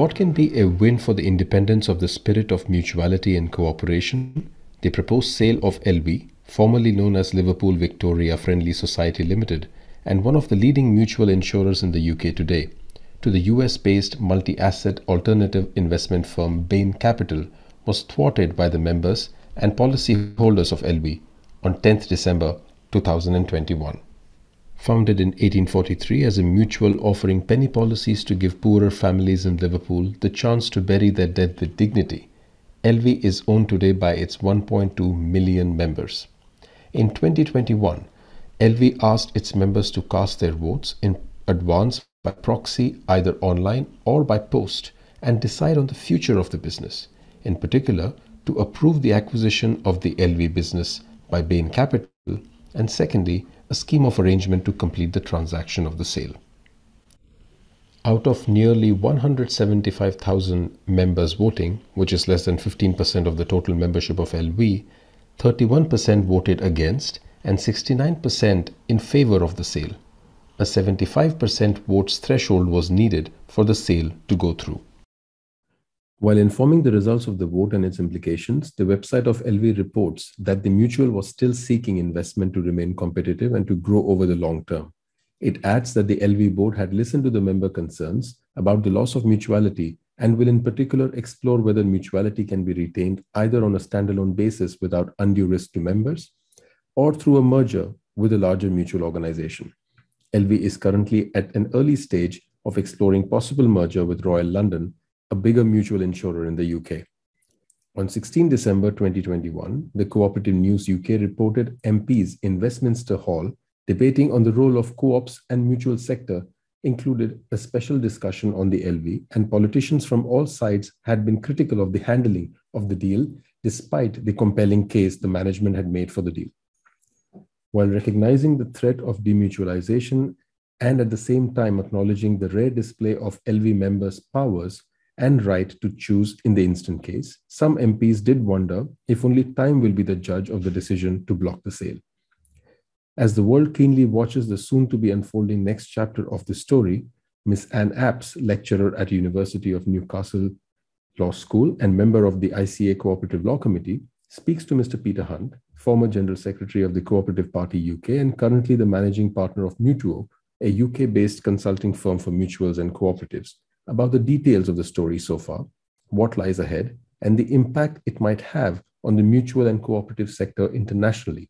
what can be a win for the independence of the spirit of mutuality and cooperation? The proposed sale of LV, formerly known as Liverpool Victoria Friendly Society Limited, and one of the leading mutual insurers in the UK today, to the US based multi asset alternative investment firm Bain Capital was thwarted by the members and policyholders of LV on 10th December 2021. Founded in 1843 as a mutual offering penny policies to give poorer families in Liverpool the chance to bury their dead with dignity, LV is owned today by its 1.2 million members. In 2021, LV asked its members to cast their votes in advance by proxy, either online or by post, and decide on the future of the business, in particular, to approve the acquisition of the LV business by Bain Capital, and secondly, a scheme of arrangement to complete the transaction of the sale. Out of nearly 175,000 members voting, which is less than 15% of the total membership of LV, 31% voted against and 69% in favor of the sale a 75% votes threshold was needed for the sale to go through. While informing the results of the vote and its implications, the website of LV reports that the mutual was still seeking investment to remain competitive and to grow over the long term. It adds that the LV board had listened to the member concerns about the loss of mutuality and will in particular explore whether mutuality can be retained either on a standalone basis without undue risk to members or through a merger with a larger mutual organization. LV is currently at an early stage of exploring possible merger with Royal London, a bigger mutual insurer in the UK. On 16 December 2021, the Cooperative News UK reported MPs in Westminster Hall debating on the role of co-ops and mutual sector included a special discussion on the LV, and politicians from all sides had been critical of the handling of the deal, despite the compelling case the management had made for the deal while recognizing the threat of demutualization and at the same time acknowledging the rare display of LV members' powers and right to choose in the instant case, some MPs did wonder if only time will be the judge of the decision to block the sale. As the world keenly watches the soon to be unfolding next chapter of the story, Ms. Ann Apps, lecturer at University of Newcastle Law School and member of the ICA Cooperative Law Committee, speaks to Mr. Peter Hunt, former General Secretary of the Cooperative Party UK and currently the managing partner of Mutuo, a UK based consulting firm for mutuals and cooperatives, about the details of the story so far, what lies ahead, and the impact it might have on the mutual and cooperative sector internationally,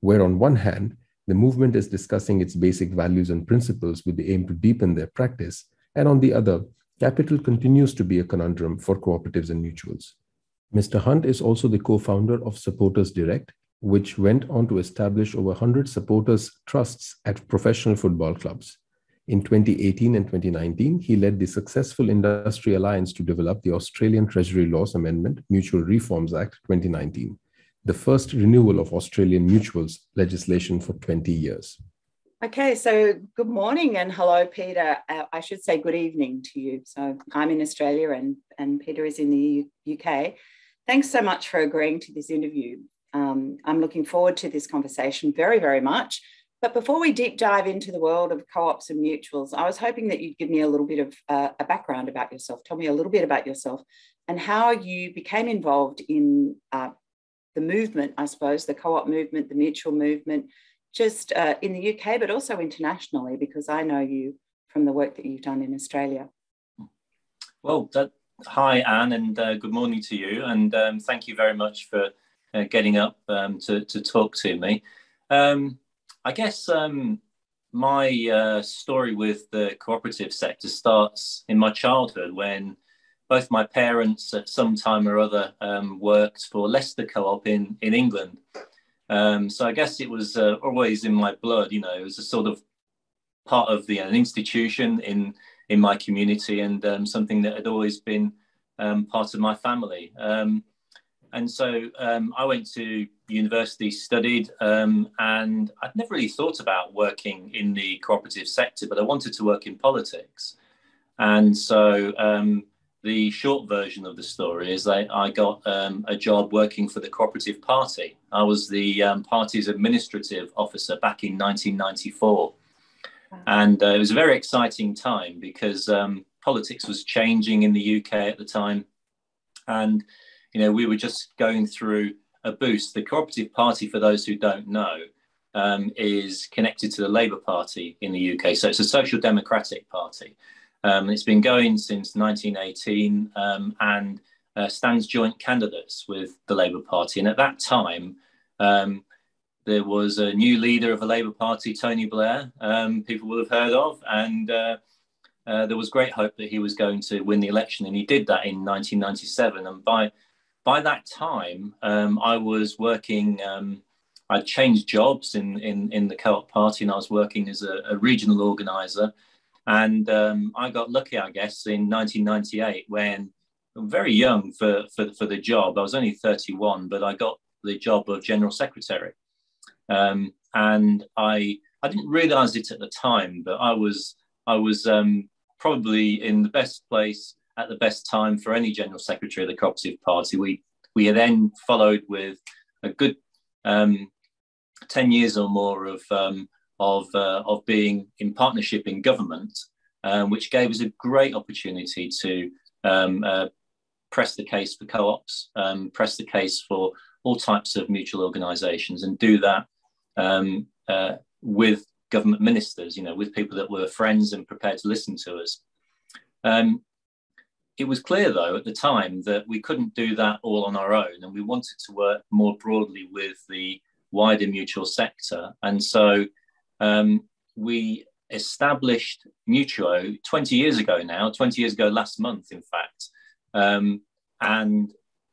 where on one hand, the movement is discussing its basic values and principles with the aim to deepen their practice, and on the other, capital continues to be a conundrum for cooperatives and mutuals. Mr. Hunt is also the co founder of Supporters Direct, which went on to establish over 100 supporters trusts at professional football clubs. In 2018 and 2019, he led the successful Industry Alliance to develop the Australian Treasury Laws Amendment Mutual Reforms Act 2019, the first renewal of Australian mutuals legislation for 20 years. Okay, so good morning and hello, Peter. Uh, I should say good evening to you. So I'm in Australia and, and Peter is in the UK. Thanks so much for agreeing to this interview. Um, I'm looking forward to this conversation very, very much. But before we deep dive into the world of co-ops and mutuals, I was hoping that you'd give me a little bit of uh, a background about yourself. Tell me a little bit about yourself and how you became involved in uh, the movement, I suppose, the co-op movement, the mutual movement, just uh, in the UK, but also internationally, because I know you from the work that you've done in Australia. Well, that, hi, Ann, and uh, good morning to you. And um, thank you very much for uh, getting up um, to, to talk to me. Um, I guess um, my uh, story with the cooperative sector starts in my childhood when both my parents at some time or other um, worked for Leicester Co-op in, in England. Um, so I guess it was uh, always in my blood, you know, it was a sort of part of the an institution in in my community and um, something that had always been um, part of my family. Um, and so um, I went to university, studied, um, and I'd never really thought about working in the cooperative sector, but I wanted to work in politics. And so um, the short version of the story is that I got um, a job working for the Cooperative Party. I was the um, party's administrative officer back in 1994. And uh, it was a very exciting time because um, politics was changing in the UK at the time, and you know we were just going through a boost. The Cooperative Party, for those who don't know, um, is connected to the Labour Party in the UK. So it's a social democratic party. Um, it's been going since 1918 um, and uh, stands joint candidates with the Labour Party. And at that time, um, there was a new leader of the Labour Party, Tony Blair, um, people will have heard of. And uh, uh, there was great hope that he was going to win the election. And he did that in 1997. And by, by that time, um, I was working I'd changed jobs in, in, in the co-op party and I was working as a, a regional organizer. And um, I got lucky, I guess, in 1998 when very young for, for, for the job. I was only 31, but I got the job of general secretary. Um, and I, I didn't realize it at the time, but I was, I was um, probably in the best place at the best time for any general secretary of the cooperative party. We, we then followed with a good um, 10 years or more of, um, of, uh, of being in partnership in government, um, which gave us a great opportunity to um, uh, press the case for co-ops, um, press the case for all types of mutual organisations, and do that um, uh, with government ministers, you know, with people that were friends and prepared to listen to us. Um, it was clear, though, at the time that we couldn't do that all on our own, and we wanted to work more broadly with the wider mutual sector. And so um, we established Mutuo 20 years ago now, 20 years ago last month, in fact. Um, and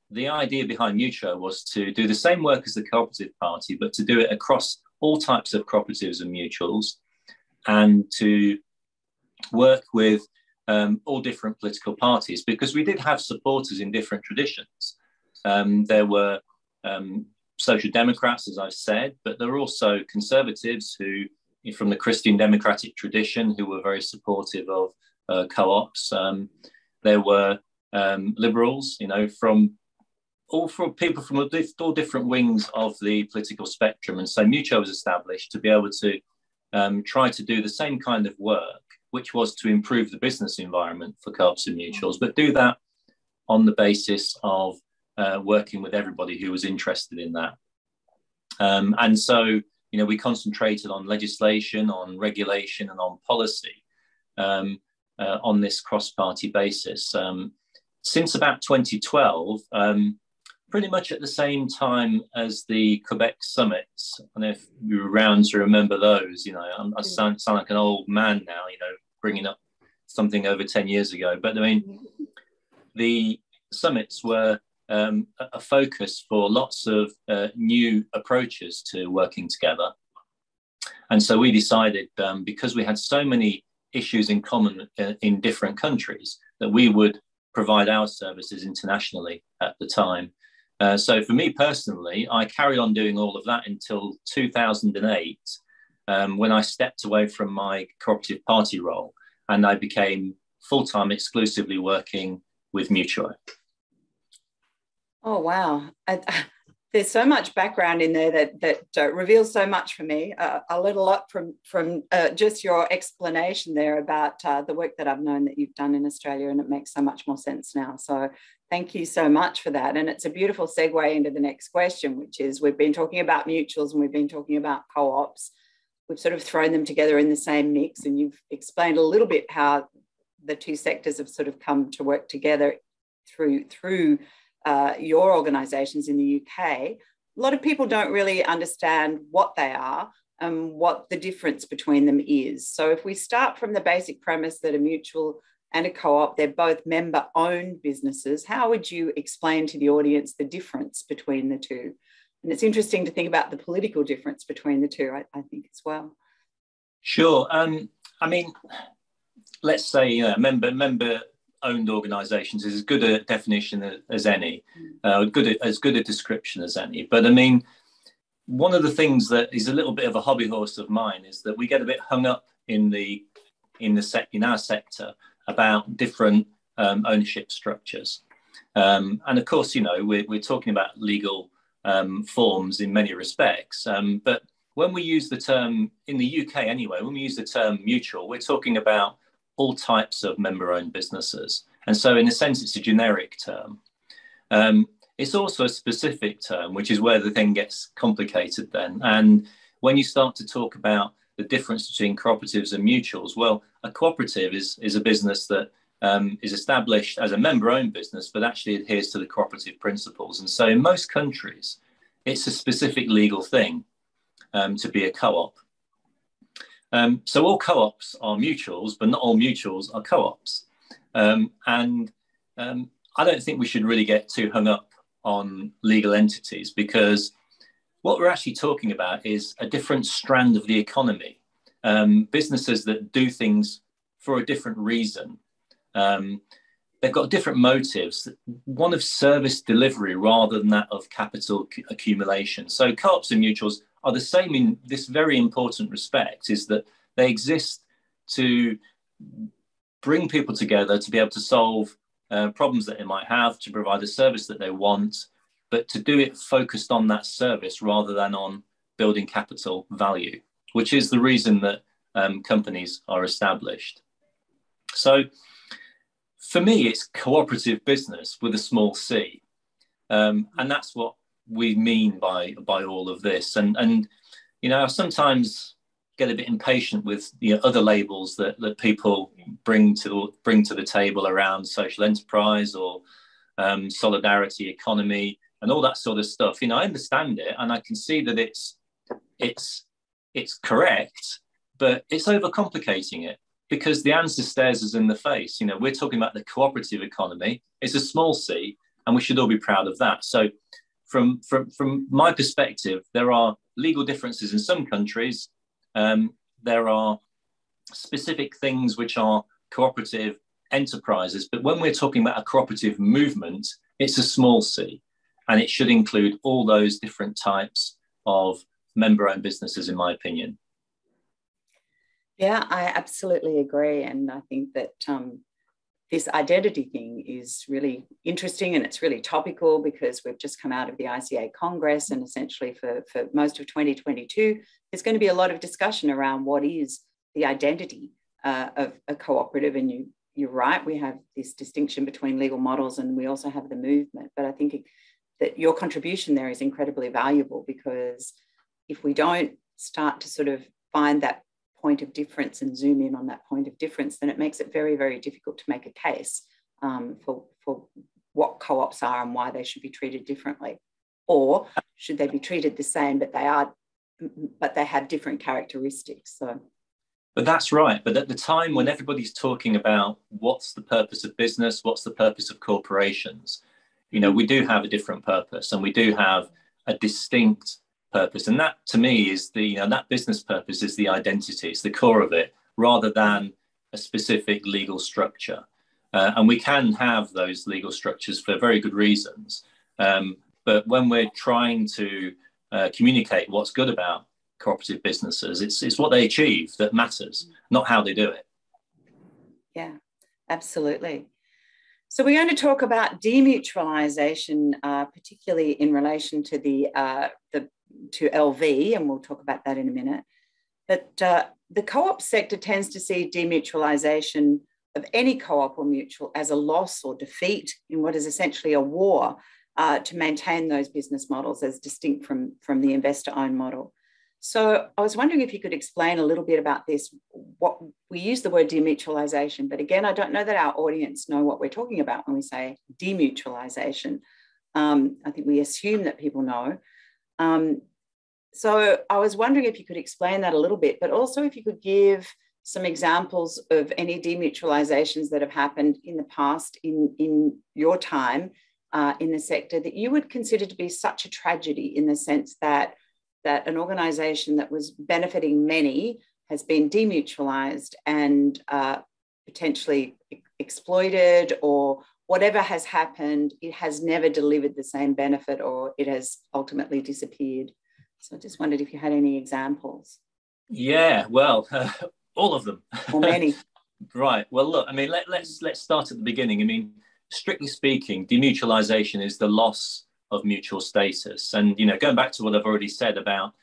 the idea behind Mutuo was to do the same work as the Cooperative Party, but to do it across all types of cooperatives and mutuals and to work with um, all different political parties because we did have supporters in different traditions. Um, there were um, social democrats, as I've said, but there were also conservatives who, from the Christian democratic tradition, who were very supportive of uh, co-ops. Um, there were um, liberals, you know, from all from people from all different wings of the political spectrum. And so Mutuo was established to be able to um, try to do the same kind of work, which was to improve the business environment for co-ops and mutuals, but do that on the basis of uh, working with everybody who was interested in that. Um, and so, you know, we concentrated on legislation, on regulation, and on policy um, uh, on this cross-party basis. Um, since about 2012, um, pretty much at the same time as the Quebec summits, and if you were around to remember those, you know, I'm, i sound, sound like an old man now, you know, bringing up something over 10 years ago. But I mean, the summits were um, a focus for lots of uh, new approaches to working together. And so we decided, um, because we had so many issues in common uh, in different countries, that we would provide our services internationally at the time. Uh, so for me personally, I carried on doing all of that until 2008, um, when I stepped away from my cooperative party role and I became full time exclusively working with Mutuo. Oh wow! I, there's so much background in there that that uh, reveals so much for me. Uh, I a lot from from uh, just your explanation there about uh, the work that I've known that you've done in Australia, and it makes so much more sense now. So thank you so much for that. And it's a beautiful segue into the next question, which is we've been talking about mutuals and we've been talking about co-ops. We've sort of thrown them together in the same mix, and you've explained a little bit how the two sectors have sort of come to work together through through uh, your organisations in the UK, a lot of people don't really understand what they are and what the difference between them is. So if we start from the basic premise that a mutual and a co-op, they're both member-owned businesses, how would you explain to the audience the difference between the two? And it's interesting to think about the political difference between the two, I, I think, as well. Sure. Um, I mean, let's say you know, member member owned organisations is as good a definition as any, uh, good as good a description as any. But I mean, one of the things that is a little bit of a hobby horse of mine is that we get a bit hung up in the in the sec in our sector about different um, ownership structures, um, and of course, you know, we're we're talking about legal um, forms in many respects, um, but when we use the term in the UK anyway, when we use the term mutual, we're talking about all types of member-owned businesses. And so, in a sense, it's a generic term. Um, it's also a specific term, which is where the thing gets complicated then. And when you start to talk about the difference between cooperatives and mutuals, well, a cooperative is, is a business that um, is established as a member owned business, but actually adheres to the cooperative principles. And so in most countries, it's a specific legal thing um, to be a co op. Um, so all co ops are mutuals, but not all mutuals are co ops. Um, and um, I don't think we should really get too hung up on legal entities because what we're actually talking about is a different strand of the economy. Um, businesses that do things for a different reason um, they've got different motives, one of service delivery rather than that of capital accumulation. So co-ops and mutuals are the same in this very important respect, is that they exist to bring people together to be able to solve uh, problems that they might have, to provide a service that they want, but to do it focused on that service rather than on building capital value, which is the reason that um, companies are established. So for me, it's cooperative business with a small c. Um, and that's what we mean by by all of this. And and you know, I sometimes get a bit impatient with you know, other labels that, that people bring to bring to the table around social enterprise or um, solidarity economy and all that sort of stuff. You know, I understand it and I can see that it's it's it's correct, but it's overcomplicating it because the answer stares us in the face. You know, we're talking about the cooperative economy. It's a small c, and we should all be proud of that. So, from from from my perspective, there are legal differences in some countries. Um, there are specific things which are cooperative enterprises, but when we're talking about a cooperative movement, it's a small c, and it should include all those different types of member-owned businesses, in my opinion. Yeah, I absolutely agree. And I think that um, this identity thing is really interesting and it's really topical because we've just come out of the ICA Congress and essentially for, for most of 2022, there's going to be a lot of discussion around what is the identity uh, of a cooperative. And you, you're right, we have this distinction between legal models and we also have the movement. But I think that your contribution there is incredibly valuable because if we don't start to sort of find that point of difference and zoom in on that point of difference, then it makes it very, very difficult to make a case um, for, for what co-ops are and why they should be treated differently. Or should they be treated the same, but they are, but they have different characteristics. So but that's right. But at the time when everybody's talking about what's the purpose of business, what's the purpose of corporations, you know, we do have a different purpose and we do have a distinct purpose. And that to me is the, you know, that business purpose is the identity, it's the core of it, rather than a specific legal structure. Uh, and we can have those legal structures for very good reasons. Um, but when we're trying to uh, communicate what's good about cooperative businesses, it's, it's what they achieve that matters, not how they do it. Yeah, absolutely. So we're going to talk about demutualization, uh, particularly in relation to the, uh, the to LV, and we'll talk about that in a minute. But uh, the co-op sector tends to see demutualization of any co-op or mutual as a loss or defeat in what is essentially a war uh, to maintain those business models as distinct from, from the investor-owned model. So I was wondering if you could explain a little bit about this. What we use the word demutualization, but again, I don't know that our audience know what we're talking about when we say demutualization. Um, I think we assume that people know. Um, so I was wondering if you could explain that a little bit, but also if you could give some examples of any demutualizations that have happened in the past in, in your time uh, in the sector that you would consider to be such a tragedy in the sense that, that an organization that was benefiting many has been demutualized and uh, potentially exploited or whatever has happened, it has never delivered the same benefit or it has ultimately disappeared. So I just wondered if you had any examples. Yeah, well, uh, all of them. Or many. right. Well, look, I mean, let, let's let's start at the beginning. I mean, strictly speaking, demutualization is the loss of mutual status. And you know, going back to what I've already said about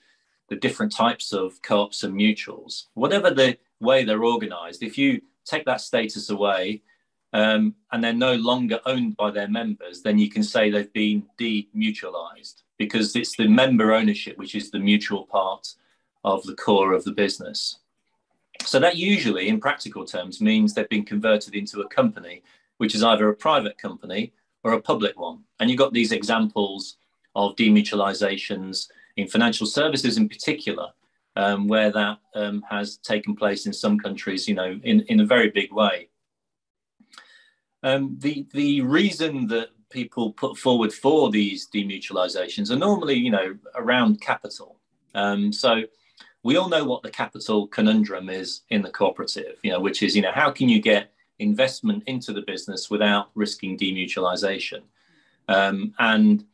the different types of co-ops and mutuals, whatever the way they're organized, if you take that status away, um, and they're no longer owned by their members, then you can say they've been demutualized because it's the member ownership which is the mutual part of the core of the business. So that usually, in practical terms, means they've been converted into a company, which is either a private company or a public one. And you've got these examples of demutualizations in financial services in particular, um, where that um, has taken place in some countries, you know, in, in a very big way. Um, the, the reason that people put forward for these demutualizations are normally, you know, around capital. Um, so we all know what the capital conundrum is in the cooperative, you know, which is, you know, how can you get investment into the business without risking demutualization? Um, and,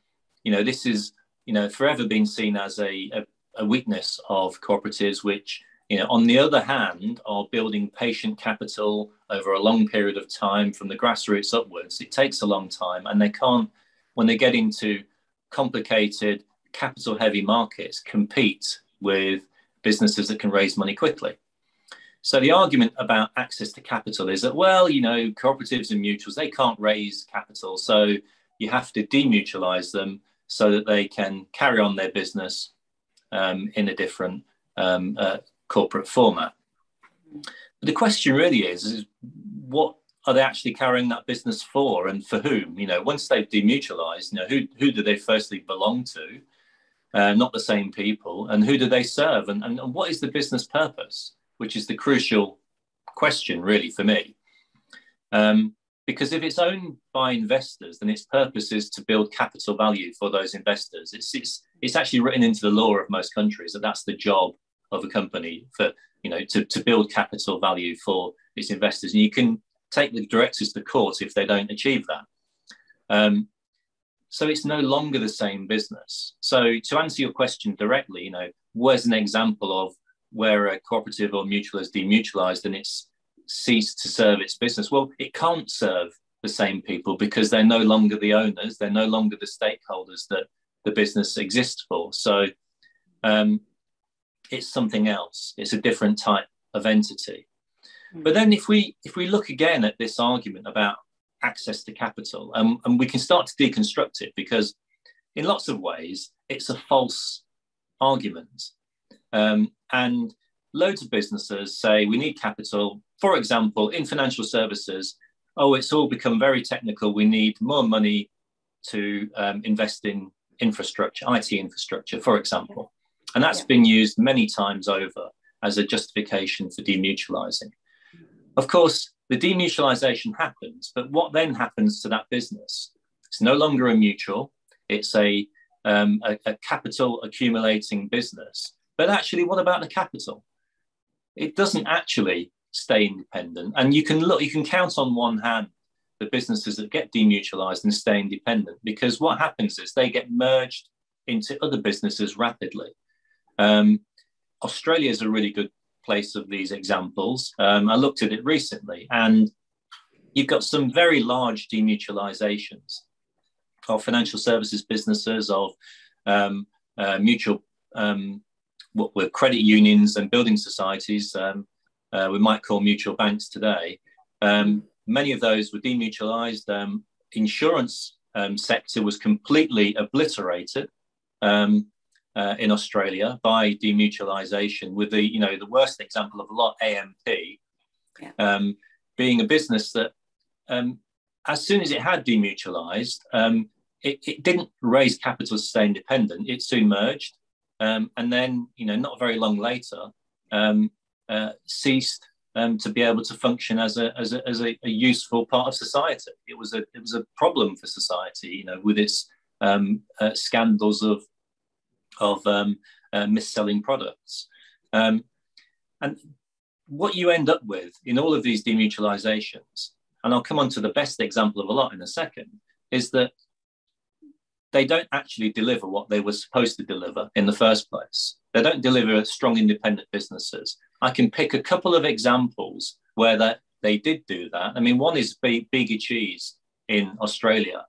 you know, this is, you know, forever been seen as a, a, a weakness of cooperatives, which, you know, on the other hand, are building patient capital over a long period of time from the grassroots upwards. It takes a long time, and they can't, when they get into complicated, capital heavy markets, compete with businesses that can raise money quickly. So the argument about access to capital is that, well, you know, cooperatives and mutuals, they can't raise capital. So you have to demutualize them so that they can carry on their business um, in a different um, uh, corporate format. But the question really is, is what are they actually carrying that business for and for whom? You know, once they've demutualized, you know, who, who do they firstly belong to? uh, not the same people, and who do they serve, and, and, and what is the business purpose, which is the crucial question, really, for me. Um, because if it's owned by investors, then its purpose is to build capital value for those investors. It's, it's, it's actually written into the law of most countries that that's the job of a company for, you know, to, to build capital value for its investors. And you can take the directors to court if they don't achieve that. Um, so it's no longer the same business. So to answer your question directly, you know, where's an example of where a cooperative or mutual has demutualized and it's ceased to serve its business? Well, it can't serve the same people because they're no longer the owners, they're no longer the stakeholders that the business exists for. So um, it's something else. It's a different type of entity. Mm-hmm. But then if we if we look again at this argument about access to capital. Um, and we can start to deconstruct it because, in lots of ways, it's a false argument. Um, and loads of businesses say we need capital. For example, in financial services, oh, it's all become very technical. We need more money to um, invest in infrastructure, IT infrastructure, for example. And that's yeah. been used many times over as a justification for demutualizing. Of course, the demutualization happens, but what then happens to that business? It's no longer a mutual, it's a, um, a, a capital accumulating business. But actually, what about the capital? It doesn't actually stay independent. And you can look, you can count on one hand the businesses that get demutualized and stay independent because what happens is they get merged into other businesses rapidly. Um, Australia is a really good place of these examples. Um, I looked at it recently, and you've got some very large demutualizations of financial services businesses, of um, uh, mutual, um, what were credit unions and building societies, um, uh, we might call mutual banks today. Um, many of those were demutualized. Um, insurance sector was completely obliterated. Um, uh, in Australia by demutualization, with the you know the worst example of a lot, AMP, yeah. um, being a business that um, as soon as it had demutualized, um, it, it, didn't raise capital to stay independent. It soon merged, um, and then you know not very long later um, uh, ceased um, to be able to function as a as, a, as a, a, useful part of society. It was a it was a problem for society, you know, with its uh, scandals of of um, uh, mis-selling products. Um, and what you end up with in all of these demutualizations, and I'll come on to the best example of a lot in a second, is that they don't actually deliver what they were supposed to deliver in the first place. They don't deliver strong independent businesses. I can pick a couple of examples where that they did do that. I mean, one is Bega Cheese in Australia,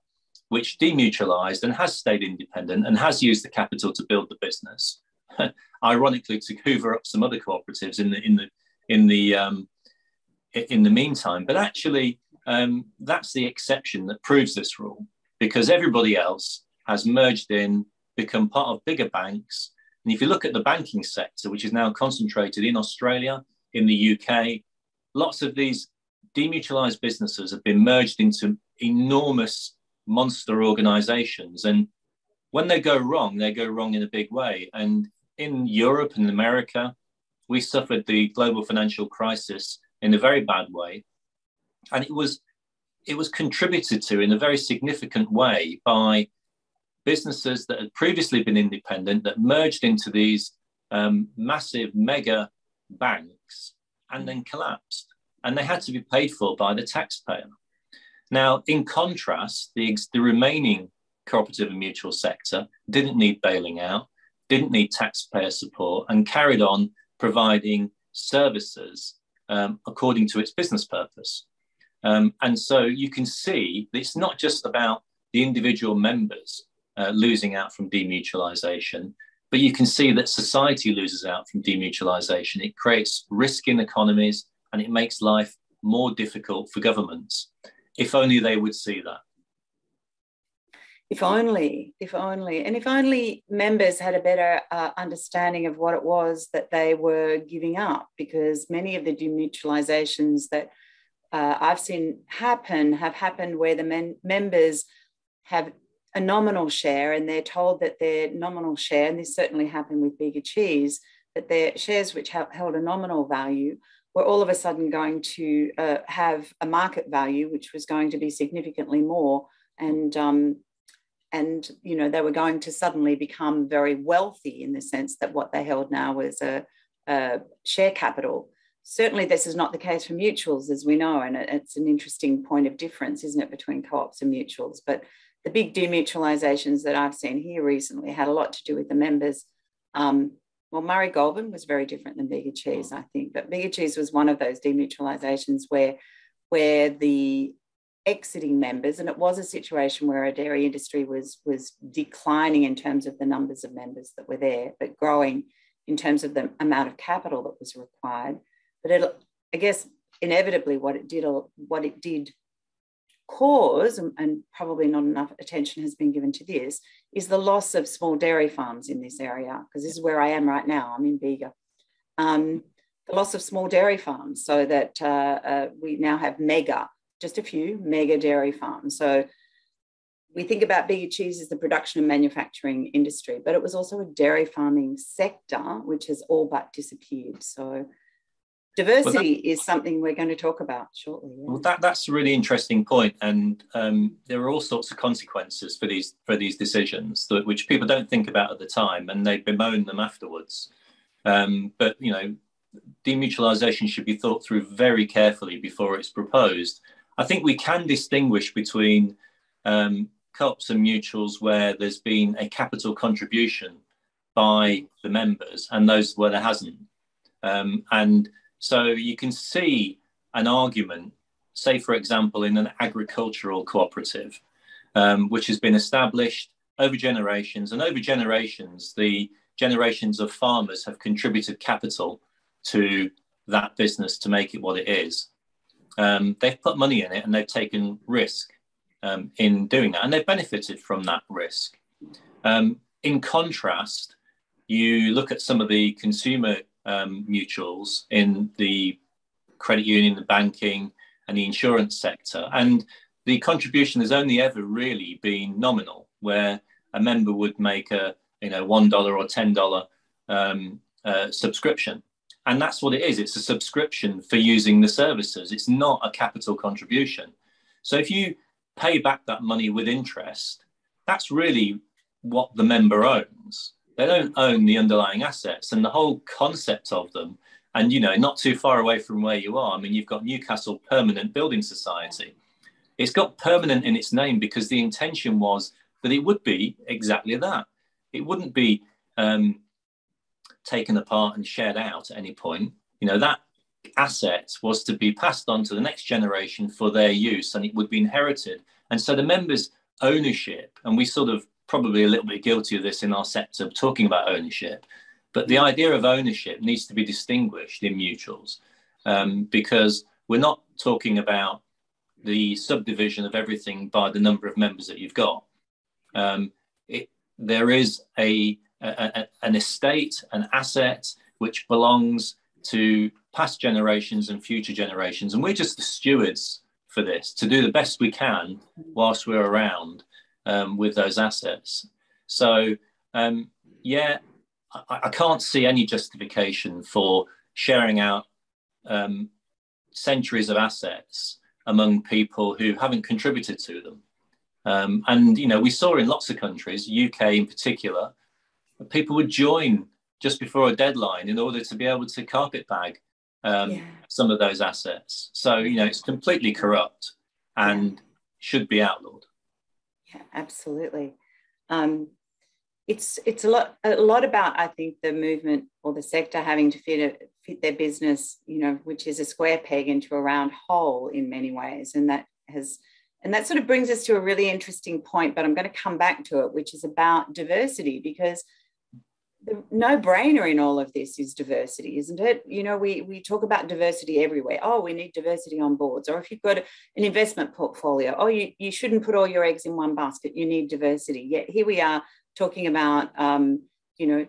which demutualized and has stayed independent and has used the capital to build the business. Ironically, to hoover up some other cooperatives in the in the in the um, in the meantime. But actually, um, that's the exception that proves this rule because everybody else has merged in, become part of bigger banks. And if you look at the banking sector, which is now concentrated in Australia, in the UK, lots of these demutualized businesses have been merged into enormous monster organizations. And when they go wrong, they go wrong in a big way. And in Europe and America, we suffered the global financial crisis in a very bad way. And it was it was contributed to in a very significant way by businesses that had previously been independent that merged into these um, massive mega banks and then collapsed. And they had to be paid for by the taxpayer. Now, in contrast, the, the remaining cooperative and mutual sector didn't need bailing out, didn't need taxpayer support, and carried on providing services um, according to its business purpose. Um, and so you can see that it's not just about the individual members uh, losing out from demutualization, but you can see that society loses out from demutualization. It creates risk in economies and it makes life more difficult for governments. If only they would see that. If only, if only, and if only members had a better uh, understanding of what it was that they were giving up, because many of the demutualizations that uh, I've seen happen have happened where the men- members have a nominal share and they're told that their nominal share, and this certainly happened with Bega Cheese, that their shares which held a nominal value were all of a sudden going to uh, have a market value which was going to be significantly more and um, and you know they were going to suddenly become very wealthy in the sense that what they held now was a, a share capital. Certainly this is not the case for mutuals as we know and it's an interesting point of difference isn't it between co-ops and mutuals but the big demutualizations that I've seen here recently had a lot to do with the members. Um, well, Murray Goulburn was very different than Bega Cheese, I think, but Bega Cheese was one of those demutualizations where, where the exiting members, and it was a situation where a dairy industry was, was declining in terms of the numbers of members that were there, but growing in terms of the amount of capital that was required. But it, I guess inevitably what it did, what it did cause, and probably not enough attention has been given to this, is the loss of small dairy farms in this area, because this is where I am right now. I'm in Bega. Um, the loss of small dairy farms, so that uh, uh, we now have mega, just a few mega dairy farms. So we think about Bega Cheese as the production and manufacturing industry, but it was also a dairy farming sector, which has all but disappeared. So diversity well, that, is something we're going to talk about shortly. Yeah. Well, that, that's a really interesting point, and um, there are all sorts of consequences for these for these decisions that which people don't think about at the time, and they bemoan them afterwards. Um, but you know, demutualization should be thought through very carefully before it's proposed. I think we can distinguish between um, co-ops and mutuals where there's been a capital contribution by the members and those where there hasn't. Um, and so you can see an argument, say, for example, in an agricultural cooperative, um, which has been established over generations. And over generations, the generations of farmers have contributed capital to that business to make it what it is. Um, they've put money in it and they've taken risk um, in doing that, and they've benefited from that risk. Um, in contrast, you look at some of the consumer um, mutuals in the credit union, the banking, and the insurance sector. And the contribution has only ever really been nominal, where a member would make a you know one dollar or ten dollar um, uh, subscription, and that's what it is. It's a subscription for using the services. It's not a capital contribution. So if you pay back that money with interest, that's really what the member owns. They don't own the underlying assets and the whole concept of them. And, you know, not too far away from where you are, I mean, you've got Newcastle Permanent Building Society. It's got permanent in its name because the intention was that it would be exactly that. It wouldn't be um, taken apart and shared out at any point. You know, that asset was to be passed on to the next generation for their use and it would be inherited. And so the members' ownership, and we sort of probably a little bit guilty of this in our sector, talking about ownership. But the idea of ownership needs to be distinguished in mutuals um, because we're not talking about the subdivision of everything by the number of members that you've got. Um, it, there is a, a, a, an estate, an asset which belongs to past generations and future generations, and we're just the stewards for this to do the best we can whilst we're around um, with those assets. So, um, yeah, I, I, can't see any justification for sharing out um, centuries of assets among people who haven't contributed to them. Um, and you know, we saw in lots of countries, UK in particular, people would join just before a deadline in order to be able to carpet bag um, yeah. some of those assets. So you know, it's completely corrupt and should be outlawed. Yeah, absolutely. Um, it's it's a lot a lot about I think the movement or the sector having to fit a, fit their business, you know, which is a square peg into a round hole in many ways, and that has and that sort of brings us to a really interesting point. But I'm going to come back to it, which is about diversity because the no brainer in all of this is diversity, isn't it? You know, we we talk about diversity everywhere. Oh, we need diversity on boards. Or if you've got an investment portfolio, oh, you, you shouldn't put all your eggs in one basket. You need diversity. Yet here we are talking about, um, you know,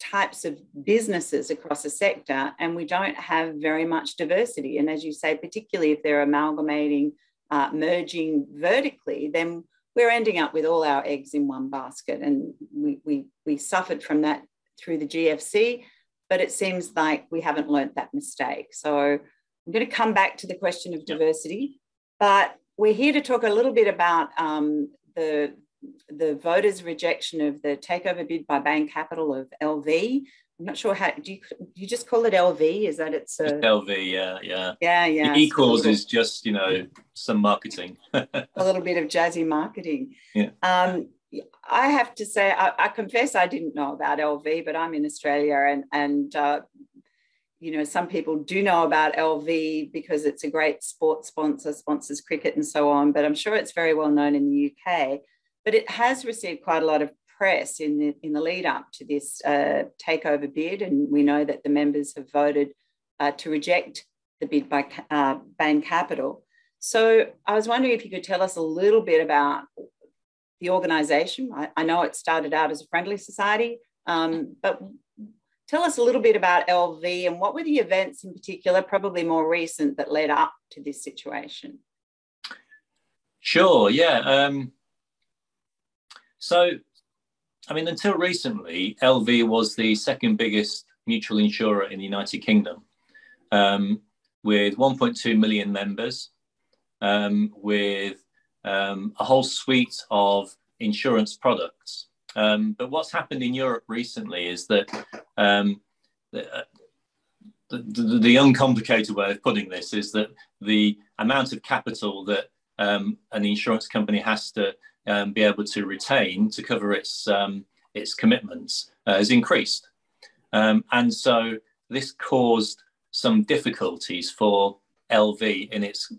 types of businesses across a sector, and we don't have very much diversity. And as you say, particularly if they're amalgamating, uh, merging vertically, then we're ending up with all our eggs in one basket. And we, we, we suffered from that through the GFC, but it seems like we haven't learnt that mistake. So I'm going to come back to the question of diversity, but we're here to talk a little bit about um, the, the voters' rejection of the takeover bid by Bain Capital of LV. I'm not sure how do you do you just call it LV? Is that it's a, LV? Yeah, yeah, yeah, yeah. equals is just you know some marketing, a little bit of jazzy marketing. Yeah. Um, I have to say, I, I, confess I didn't know about LV, but I'm in Australia, and and uh, you know some people do know about LV because it's a great sports sponsor, sponsors cricket and so on. But I'm sure it's very well known in the UK but it has received quite a lot of press in the, in the lead up to this uh, takeover bid. And we know that the members have voted uh, to reject the bid by uh, Bain Capital. So I was wondering if you could tell us a little bit about the organisation. I, I, know it started out as a friendly society, um, but tell us a little bit about LV and what were the events in particular, probably more recent, that led up to this situation? Sure, yeah. Um, so, I mean, until recently, LV was the second biggest mutual insurer in the United Kingdom, um, with 1.2 million members, um, with um, a whole suite of insurance products. Um, but what's happened in Europe recently is that um, the, uh, the, the, the, uncomplicated way of putting this is that the amount of capital that um, an insurance company has to um, be able to retain to cover its um, its commitments uh, has increased, um, and so this caused some difficulties for LV in its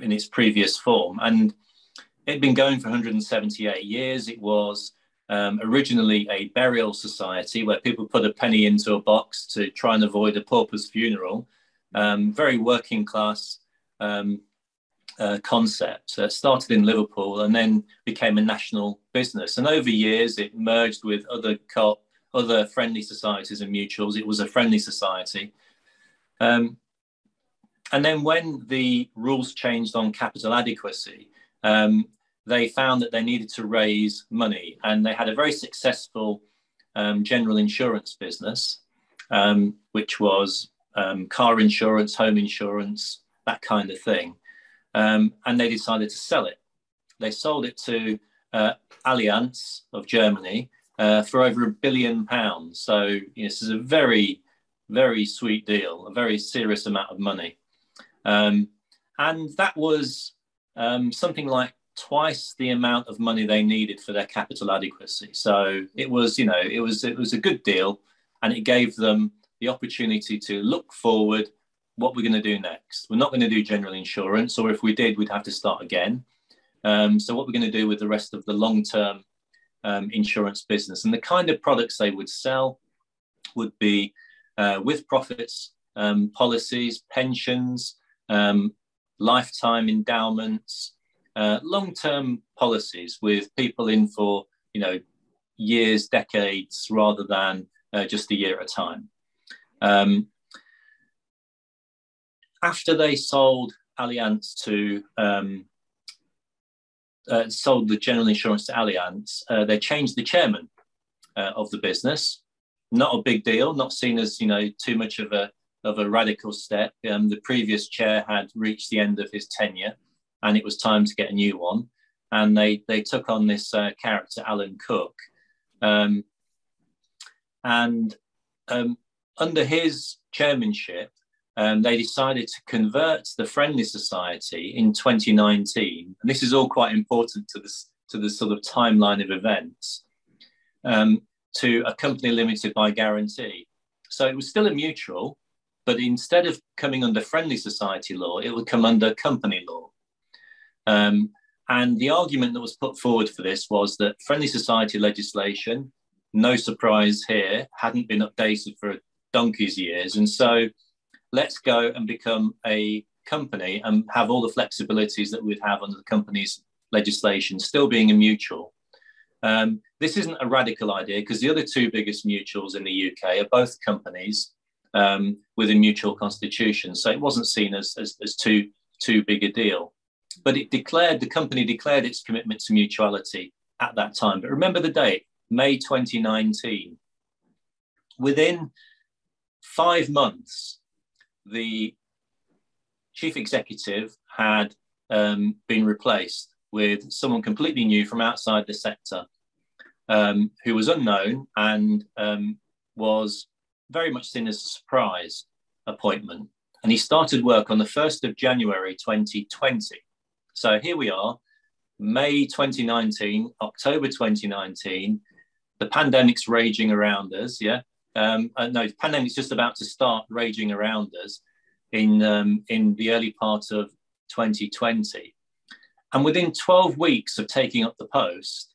in its previous form, and it'd been going for 178 years. It was um, originally a burial society where people put a penny into a box to try and avoid a pauper's funeral. Um, very working class um, uh, concept. Uh, started in Liverpool and then became a national business. And over years, it merged with other co- other friendly societies and mutuals. It was a friendly society. Um, and then when the rules changed on capital adequacy, um, they found that they needed to raise money, and they had a very successful um, general insurance business, um, which was um, car insurance, home insurance, that kind of thing um, and they decided to sell it. They sold it to uh, Allianz of Germany uh, for over a billion pounds. So you know, this is a very, very sweet deal, a very serious amount of money. Um, and that was um, something like twice the amount of money they needed for their capital adequacy. So it was, you know, it was it was a good deal, and it gave them the opportunity to look forward what we're going to do next. We're not going to do general insurance, or if we did, we'd have to start again. Um, so, what we're going to do with the rest of the long term um, insurance business and the kind of products they would sell would be uh, with profits um, policies, pensions, um, lifetime endowments, uh, long-term policies with people in for you know years, decades, rather than uh, just a year at a time. Um, after they sold Allianz to um, uh, sold the general insurance to Allianz, uh, they changed the chairman uh, of the business. Not a big deal, not seen as you know too much of a of a radical step. Um, the previous chair had reached the end of his tenure, and it was time to get a new one. And they they took on this uh, character, Alan Cook, um, and um, under his chairmanship, um, they decided to convert the Friendly Society in 2019, and this is all quite important to this to the sort of timeline of events, um, to a company limited by guarantee. So it was still a mutual, but instead of coming under Friendly Society law, it would come under company law. Um, and the argument that was put forward for this was that Friendly Society legislation, no surprise here, hadn't been updated for donkey's years, and so let's go and become a company and have all the flexibilities that we'd have under the company's legislation, still being a mutual. Um, this isn't a radical idea because the other two biggest mutuals in the UK are both companies um, with a mutual constitution. So it wasn't seen as, as, as too, too big a deal. But it declared, the company declared its commitment to mutuality at that time. But remember the date, May 2019. Within five months, the chief executive had um, been replaced with someone completely new from outside the sector um, who was unknown and um, was very much seen as a surprise appointment. And he started work on the 1st of January 2020. So here we are, May 2019, October 2019. The pandemic's raging around us, yeah. Um, uh, no, the pandemic's just about to start raging around us in, um, in the early part of 2020. And within 12 weeks of taking up the post,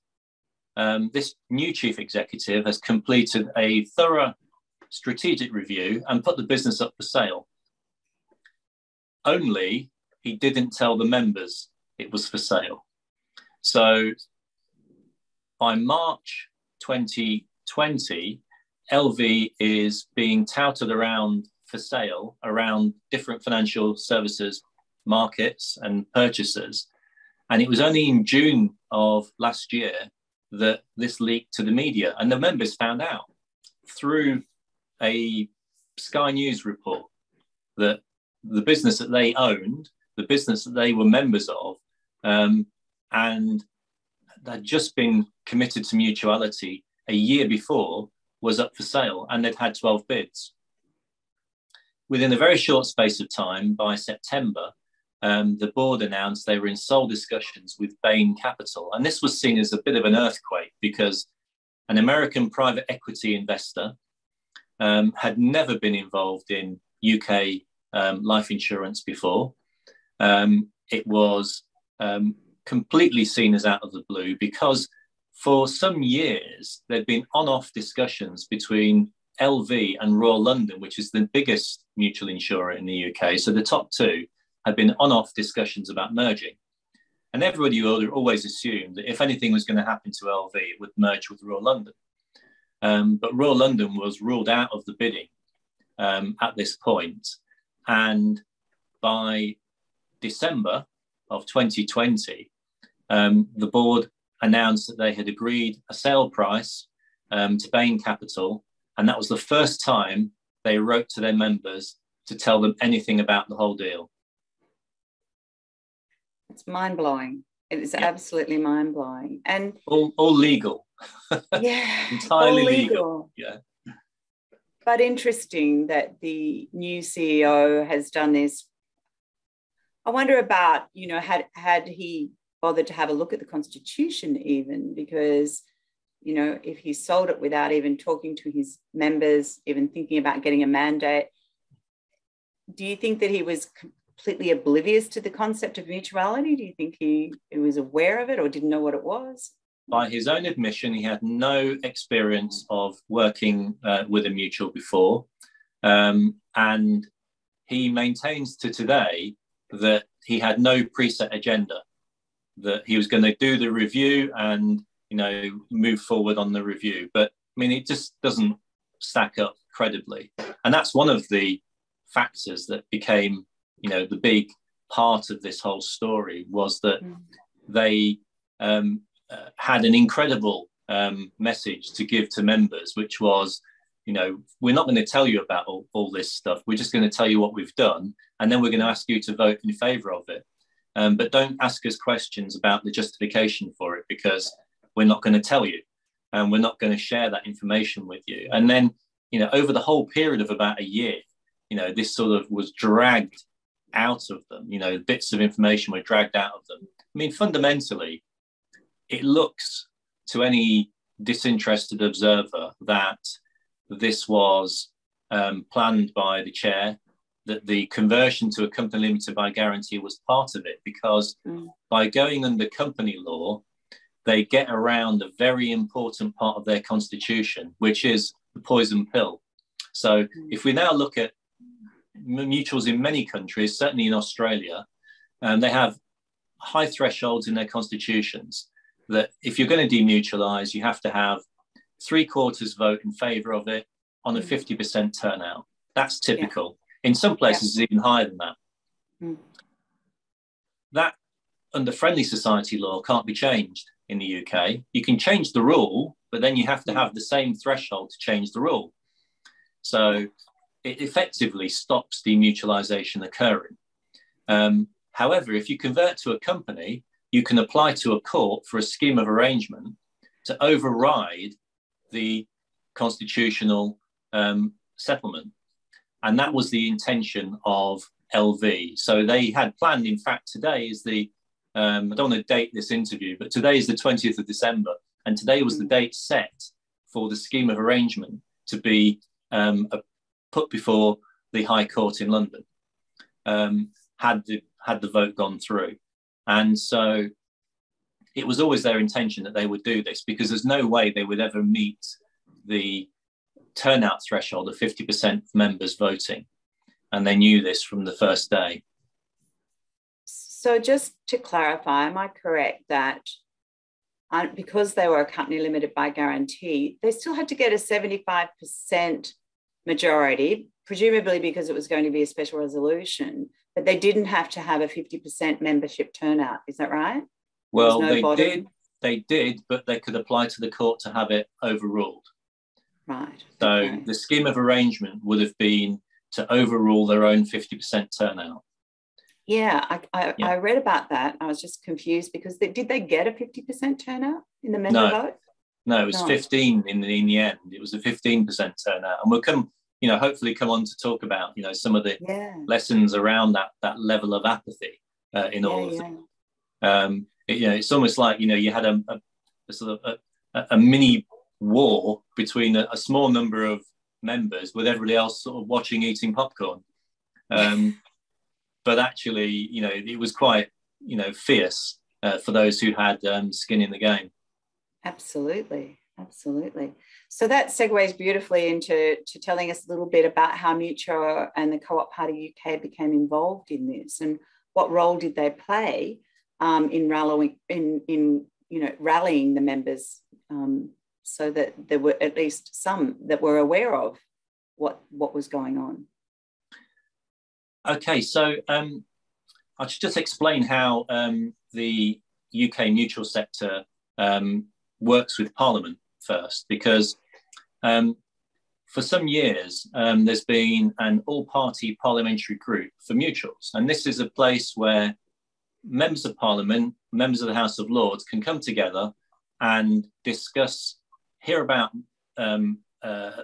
um, this new chief executive has completed a thorough strategic review and put the business up for sale. Only he didn't tell the members it was for sale. So by March 2020, LV is being touted around for sale around different financial services markets and purchasers. And it was only in June of last year that this leaked to the media, and the members found out through a Sky News report that the business that they owned, the business that they were members of, um, and they'd just been committed to mutuality a year before was up for sale and they'd had 12 bids. Within a very short space of time, by September, um, the board announced they were in sole discussions with Bain Capital. And this was seen as a bit of an earthquake because an American private equity investor um, had never been involved in UK um, life insurance before. Um, it was um, completely seen as out of the blue because for some years, there'd been on off discussions between LV and Royal London, which is the biggest mutual insurer in the UK. So the top two had been on off discussions about merging. And everybody always assumed that if anything was going to happen to LV, it would merge with Royal London. Um, but Royal London was ruled out of the bidding um, at this point. And by December of 2020, um, the board announced that they had agreed a sale price um, to Bain Capital. And that was the first time they wrote to their members to tell them anything about the whole deal. It's mind blowing. It is yeah. absolutely mind blowing. And all, all legal. Yeah. Entirely legal. legal. Yeah. But interesting that the new CEO has done this. I wonder about, you know, had had he bothered to have a look at the constitution even because you know if he sold it without even talking to his members even thinking about getting a mandate do you think that he was completely oblivious to the concept of mutuality? Do you think he, he was aware of it or didn't know what it was? By his own admission he had no experience of working uh, with a mutual before. Um, and he maintains to today that he had no preset agenda, that he was going to do the review and you know move forward on the review. But I mean, it just doesn't stack up credibly, and that's one of the factors that became you know the big part of this whole story was that mm. they um, uh, had an incredible um, message to give to members, which was, you know, we're not going to tell you about all, all this stuff. We're just going to tell you what we've done, and then we're going to ask you to vote in favour of it. Um, but don't ask us questions about the justification for it because we're not going to tell you, and we're not going to share that information with you. And then, you know, over the whole period of about a year, you know, this sort of was dragged out of them. You know, bits of information were dragged out of them. I mean, fundamentally, it looks to any disinterested observer that this was um, planned by the chair, that the conversion to a company limited by guarantee was part of it, because mm. by going under company law, they get around a very important part of their constitution, which is the poison pill. So mm. if we now look at mutuals in many countries, certainly in Australia, um, they have high thresholds in their constitutions that if you're going to demutualize, you have to have three quarters vote in favor of it on a 50% mm. turnout. That's typical. In some places, yeah. it's even higher than that. Mm. That, under friendly society law, can't be changed in the UK. You can change the rule, but then you have to mm. have the same threshold to change the rule. So it effectively stops demutualization occurring. Um, however, if you convert to a company, you can apply to a court for a scheme of arrangement to override the constitutional um, settlement. And that was the intention of LV. So they had planned, in fact, today is the, um, I don't want to date this interview, but today is the 20th of December. And today was the date set for the scheme of arrangement to be um, put before the High Court in London, um, had, the, had the vote gone through. And so it was always their intention that they would do this because there's no way they would ever meet the turnout threshold of 50% members voting. And they knew this from the first day. So, just to clarify, am I correct that uh, because they were a company limited by guarantee, they still had to get a 75% majority, presumably because it was going to be a special resolution, but they didn't have to have a 50% membership turnout. Is that right? Well, no they did. They did, but they could apply to the court to have it overruled. Right. So okay. the scheme of arrangement would have been to overrule their own 50% turnout. Yeah, I, I, yeah. I, read about that. I was just confused because they, did they get a 50% turnout in the member no. vote? No, it was no. 15 in the, in the end. It was a 15% turnout. And we'll come, you know, hopefully come on to talk about, you know, some of the yeah. lessons around that that level of apathy uh, in yeah, all of them. Um, it, you know, it's almost like, you know, you had a, a, a sort of a, a, mini war between a, small number of members with everybody else sort of watching, eating popcorn. Um, but actually, you know, it was quite, you know, fierce uh, for those who had um, skin in the game. Absolutely. Absolutely. So that segues beautifully into to telling us a little bit about how Mutuo and the Co-op Party UK became involved in this and what role did they play um, in rallying in, in you know rallying the members um, so that there were at least some that were aware of what what was going on. Okay, so um, I should just explain how um, the UK mutual sector um, works with Parliament first, because um, for some years um, there's been an all party parliamentary group for mutuals. And this is a place where members of Parliament, members of the House of Lords can come together and discuss, hear about um, uh,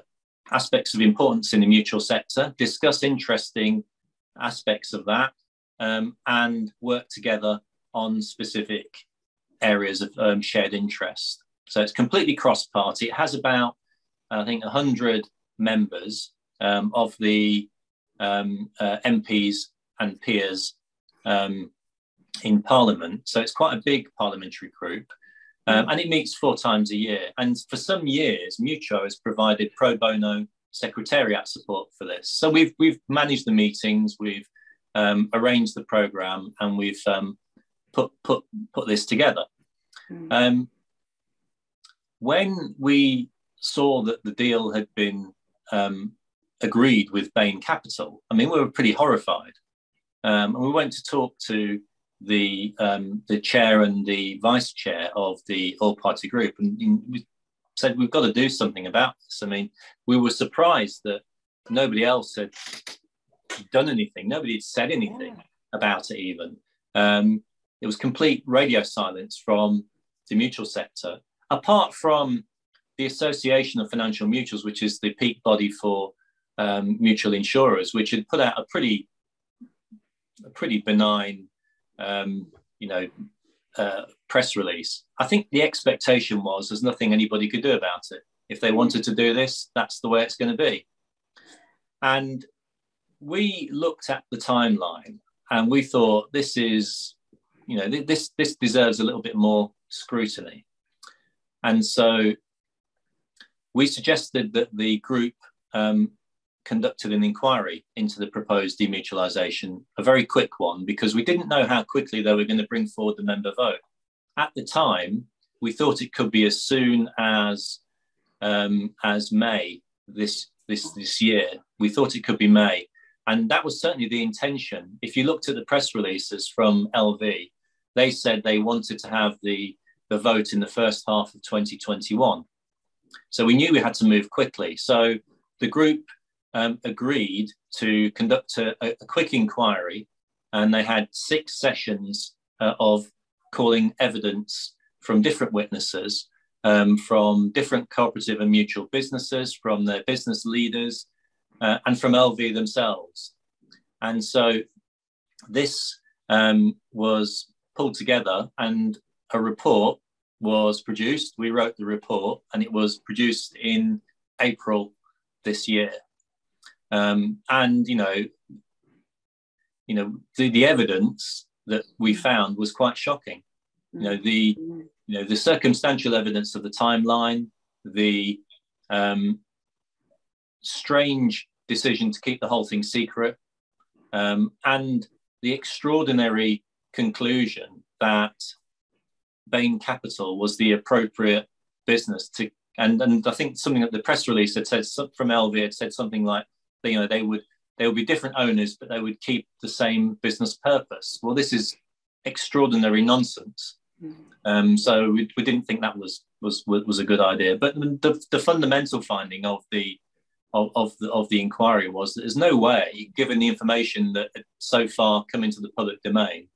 aspects of importance in the mutual sector, discuss interesting aspects of that, um, and work together on specific areas of um, shared interest. So it's completely cross-party. It has about, I think, 100 members um, of the um, uh, MPs and peers um, in Parliament. So it's quite a big parliamentary group. Um, and it meets four times a year. And for some years, Mutuo has provided pro bono secretariat support for this. So we've, we've managed the meetings, we've um, arranged the program and we've um, put put put this together. Mm. when we saw that the deal had been um, agreed with Bain Capital, I mean, we were pretty horrified. Um, and we went to talk to the um, the chair and the vice chair of the All Party Group, and, we said we've got to do something about this. I mean, we were surprised that nobody else had done anything. Nobody had said anything yeah. about it. Even um, it was complete radio silence from the mutual sector, apart from the Association of Financial Mutuals, which is the peak body for um, mutual insurers, which had put out a pretty a pretty benign, um, you know, uh, press release. I think the expectation was there's nothing anybody could do about it. If they wanted to do this, that's the way it's going to be. And we looked at the timeline and we thought this is, you know, this this deserves a little bit more scrutiny. And so we suggested that the group um, conducted an inquiry into the proposed demutualisation, a very quick one, because we didn't know how quickly they were going to bring forward the member vote. At the time, we thought it could be as soon as um, as May this this this year. We thought it could be May, and that was certainly the intention. If you looked at the press releases from LV, they said they wanted to have the the vote in the first half of 2021. So we knew we had to move quickly. So the group um, agreed to conduct a, a, quick inquiry, and they had six sessions uh, of calling evidence from different witnesses, um, from different cooperative and mutual businesses, from their business leaders, uh, and from LV themselves. And so this um, was pulled together, and a report was produced. We wrote the report, and it was produced in April this year. Um, and you know, you know, the, the evidence that we found was quite shocking. You know, the you know the circumstantial evidence of the timeline, the um, strange decision to keep the whole thing secret, um, and the extraordinary conclusion that Bain Capital was the appropriate business to. And, and I think something that the press release had said from LV had said something like you know they would they would be different owners, but they would keep the same business purpose. Well, this is extraordinary nonsense. Mm. Um, so we, we didn't think that was was was a good idea. But the, the fundamental finding of the of, of the of the inquiry was that there's no way, given the information that had so far come into the public domain,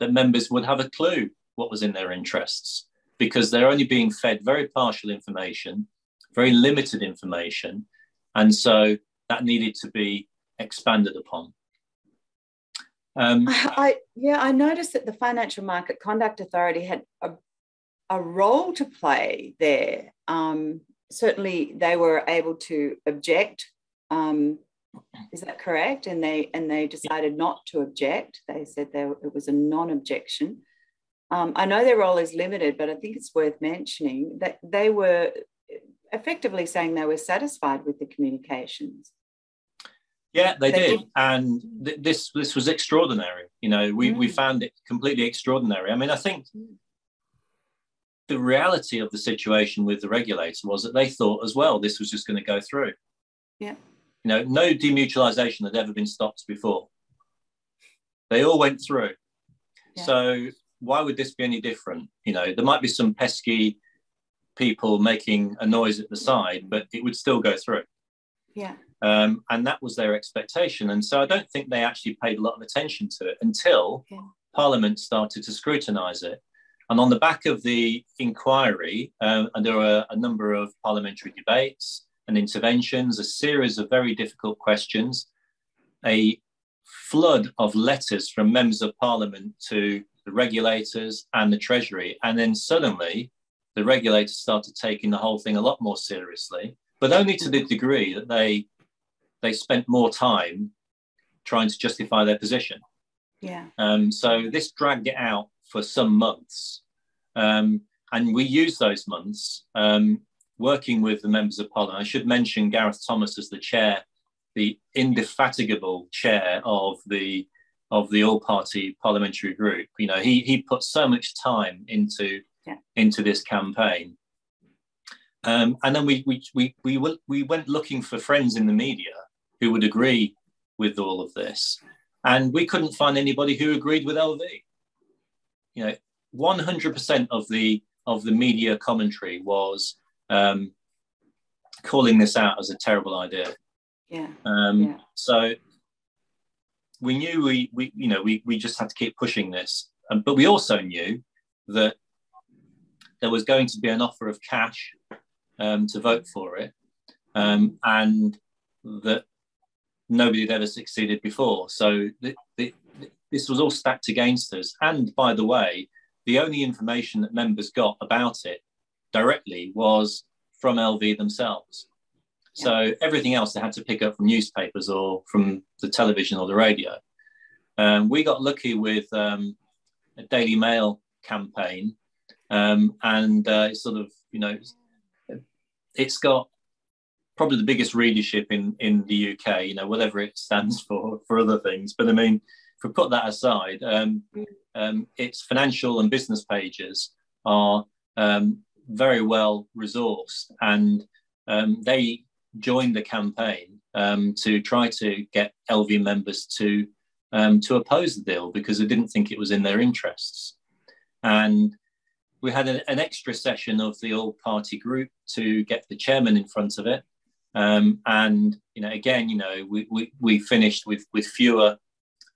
that members would have a clue what was in their interests because they're only being fed very partial information, very limited information, and so that needed to be expanded upon. Um, I, yeah, I noticed that the Financial Market Conduct Authority had a, a role to play there. Um, certainly, they were able to object. Um, is that correct? And they and they decided not to object. They said there it was a non-objection. Um, I know their role is limited, but I think it's worth mentioning that they were effectively saying they were satisfied with the communications. Yeah, they, they did, did. and th- this this was extraordinary. You know, we mm. we found it completely extraordinary. I mean, I think the reality of the situation with the regulator was that they thought as well this was just going to go through. Yeah. You know, no demutualization had ever been stopped before. They all went through. Yeah. So why would this be any different? You know, there might be some pesky people making a noise at the side, but it would still go through. Yeah. Um, and that was their expectation. And so I don't think they actually paid a lot of attention to it until yeah. Parliament started to scrutinise it. And on the back of the inquiry, um, and there were a number of parliamentary debates and interventions, a series of very difficult questions, a flood of letters from members of parliament to the regulators and the Treasury. And then suddenly the regulators started taking the whole thing a lot more seriously, but only to the degree that they they spent more time trying to justify their position. Yeah. Um, so this dragged it out for some months. Um, and we used those months um, working with the members of parliament. I should mention Gareth Thomas as the chair, the indefatigable chair of the of the all party parliamentary group. You know, he, he put so much time into, yeah. into this campaign. Um, and then we, we, we, we, we went looking for friends in the media who would agree with all of this. And we couldn't find anybody who agreed with LV. You know, 100% of the, of the media commentary was um, calling this out as a terrible idea. Yeah. Um, yeah. So we knew we, we you know we, we just had to keep pushing this um, but we also knew that there was going to be an offer of cash um, to vote for it um, and that nobody had ever succeeded before. So the, the, this was all stacked against us. And by the way the only information that members got about it directly was from lv themselves. So everything else they had to pick up from newspapers or from the television or the radio. Um, we got lucky with um, a Daily Mail campaign, um, and uh, it's sort of you know it's got probably the biggest readership in in the UK. You know whatever it stands for for other things, but I mean if we put that aside, um, um, its financial and business pages are um, very well resourced and um, they joined the campaign um, to try to get LV members to um, to oppose the deal because they didn't think it was in their interests. And we had an, an extra session of the all party group to get the chairman in front of it. Um, and you know, again, you know, we, we, we finished with with fewer,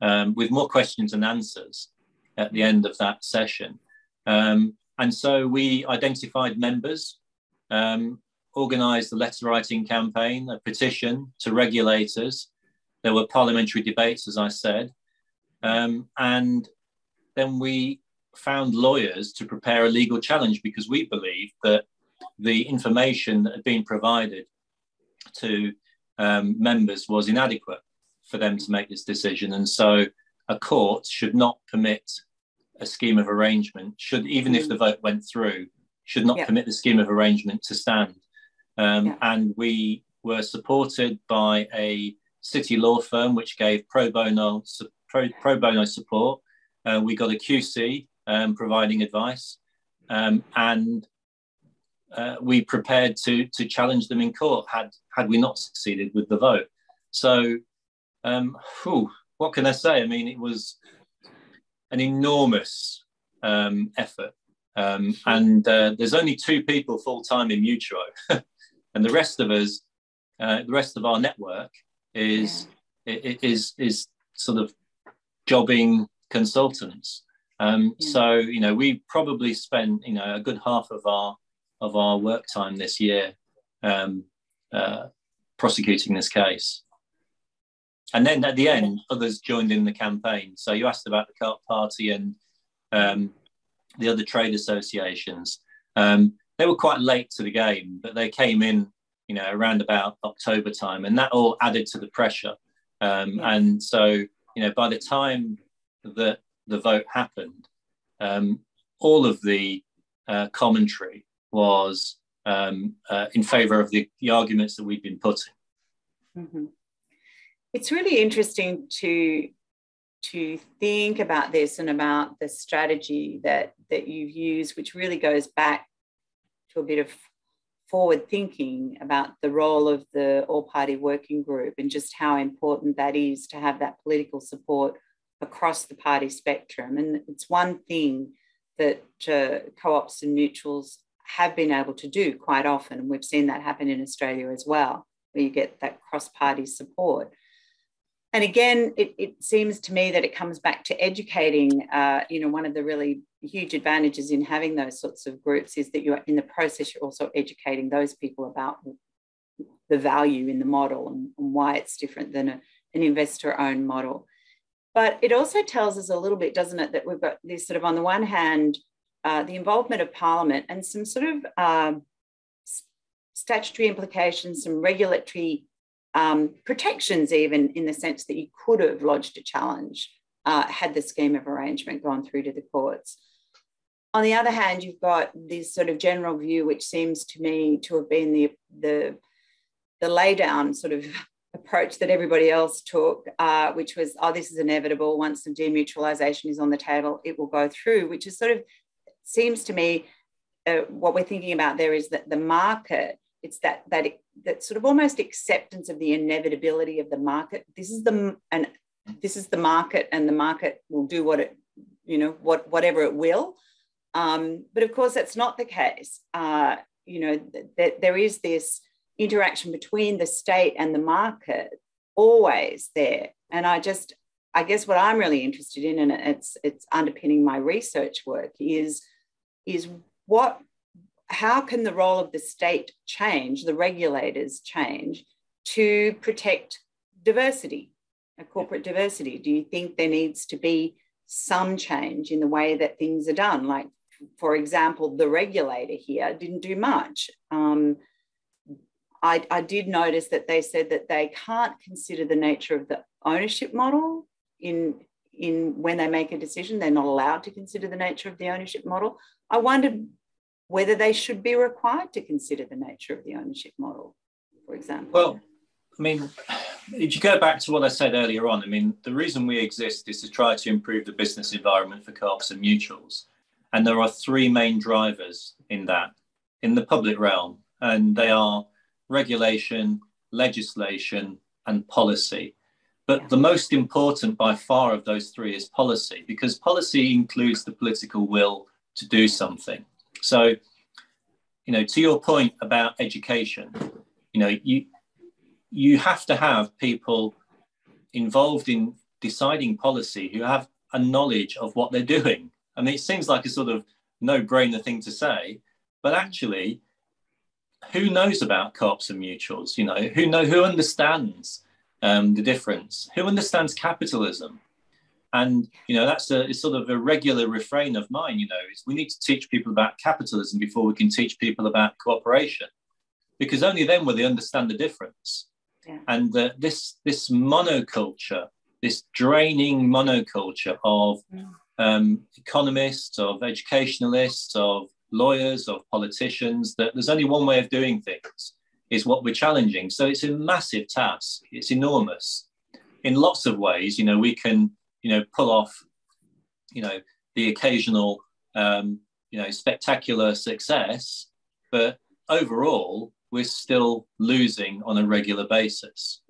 um, with more questions and answers at the end of that session. Um, and so we identified members um, organised a letter writing campaign, a petition to regulators. There were parliamentary debates, as I said. Um, and then we found lawyers to prepare a legal challenge because we believed that the information that had been provided to um, members was inadequate for them to make this decision. And so a court should not permit a scheme of arrangement, should even if the vote went through, should not yeah. permit the scheme of arrangement to stand. Um, yeah. And we were supported by a city law firm which gave pro bono, pro, pro bono support. Uh, we got a QC um, providing advice, um, and uh, we prepared to to challenge them in court had had we not succeeded with the vote. So, um, whew, what can I say? I mean, it was an enormous um, effort, um, and uh, there's only two people full time in Mutuo. and the rest of us, uh, the rest of our network is yeah. is is sort of jobbing consultants. Um, yeah. So you know, we probably spent you know a good half of our of our work time this year um, uh, prosecuting this case. And then at the end, others joined in the campaign. So you asked about the COOP Party and um, the other trade associations. Um, they were quite late to the game, but they came in, you know, around about October time, and that all added to the pressure. Um, And so, you know, by the time that the vote happened, um, all of the uh, commentary was um, uh, in favour of the, the, arguments that we've been putting. Mm-hmm. It's really interesting to to think about this and about the strategy that that you've used, which really goes back to a bit of forward thinking about the role of the all party working group and just how important that is to have that political support across the party spectrum. And it's one thing that uh, co ops and mutuals have been able to do quite often. And we've seen that happen in Australia as well, where you get that cross party support and again, it, it, seems to me that it comes back to educating. Uh, you know, one of the really huge advantages in having those sorts of groups is that you're in the process, you're also educating those people about the value in the model and, and why it's different than a, an investor owned model. But it also tells us a little bit, doesn't it, that we've got this sort of, on the one hand, uh, the involvement of Parliament and some sort of uh, statutory implications, some regulatory um, protections, even in the sense that you could have lodged a challenge uh, had the scheme of arrangement gone through to the courts. On the other hand, you've got this sort of general view, which seems to me to have been the, the, the lay down sort of approach that everybody else took, uh, which was, oh, this is inevitable. Once the demutualisation is on the table, it will go through, which is sort of seems to me uh, what we're thinking about there is that the market it's that that that sort of almost acceptance of the inevitability of the market. This is the and this is the market and the market will do what it you know what whatever it will. Um, but of course that's not the case. Uh, you know that there is this interaction between the state and the market always there. And i just i guess what i'm really interested in and it's it's underpinning my research work is is what how can the role of the state change, the regulators change to protect diversity, a corporate diversity? Do you think there needs to be some change in the way that things are done? Like, for example, the regulator here didn't do much. Um, I, I did notice that they said that they can't consider the nature of the ownership model in in when they make a decision they're not allowed to consider the nature of the ownership model i wondered whether they should be required to consider the nature of the ownership model, for example? Well, I mean, if you go back to what I said earlier on, I mean, the reason we exist is to try to improve the business environment for co-ops and mutuals. And there are three main drivers in that, in the public realm, and they are regulation, legislation, and policy. But the most important by far of those three is policy, because policy includes the political will to do something. So, you know, to your point about education, you know, you you have to have people involved in deciding policy who have a knowledge of what they're doing. I mean, it seems like a sort of no-brainer thing to say, but actually, who knows about co-ops and mutuals? You know, who know who understands um, the difference? Who understands capitalism? And you know that's a it's sort of a regular refrain of mine. You know, is we need to teach people about capitalism before we can teach people about cooperation, because only then will they understand the difference. Yeah. And uh, this this monoculture, this draining monoculture of mm. um, economists, of educationalists, of lawyers, of politicians, that there's only one way of doing things is what we're challenging. So it's a massive task. It's enormous. In lots of ways, you know, we can you know, pull off, you know, the occasional, um, you know, spectacular success, but overall, we're still losing on a regular basis.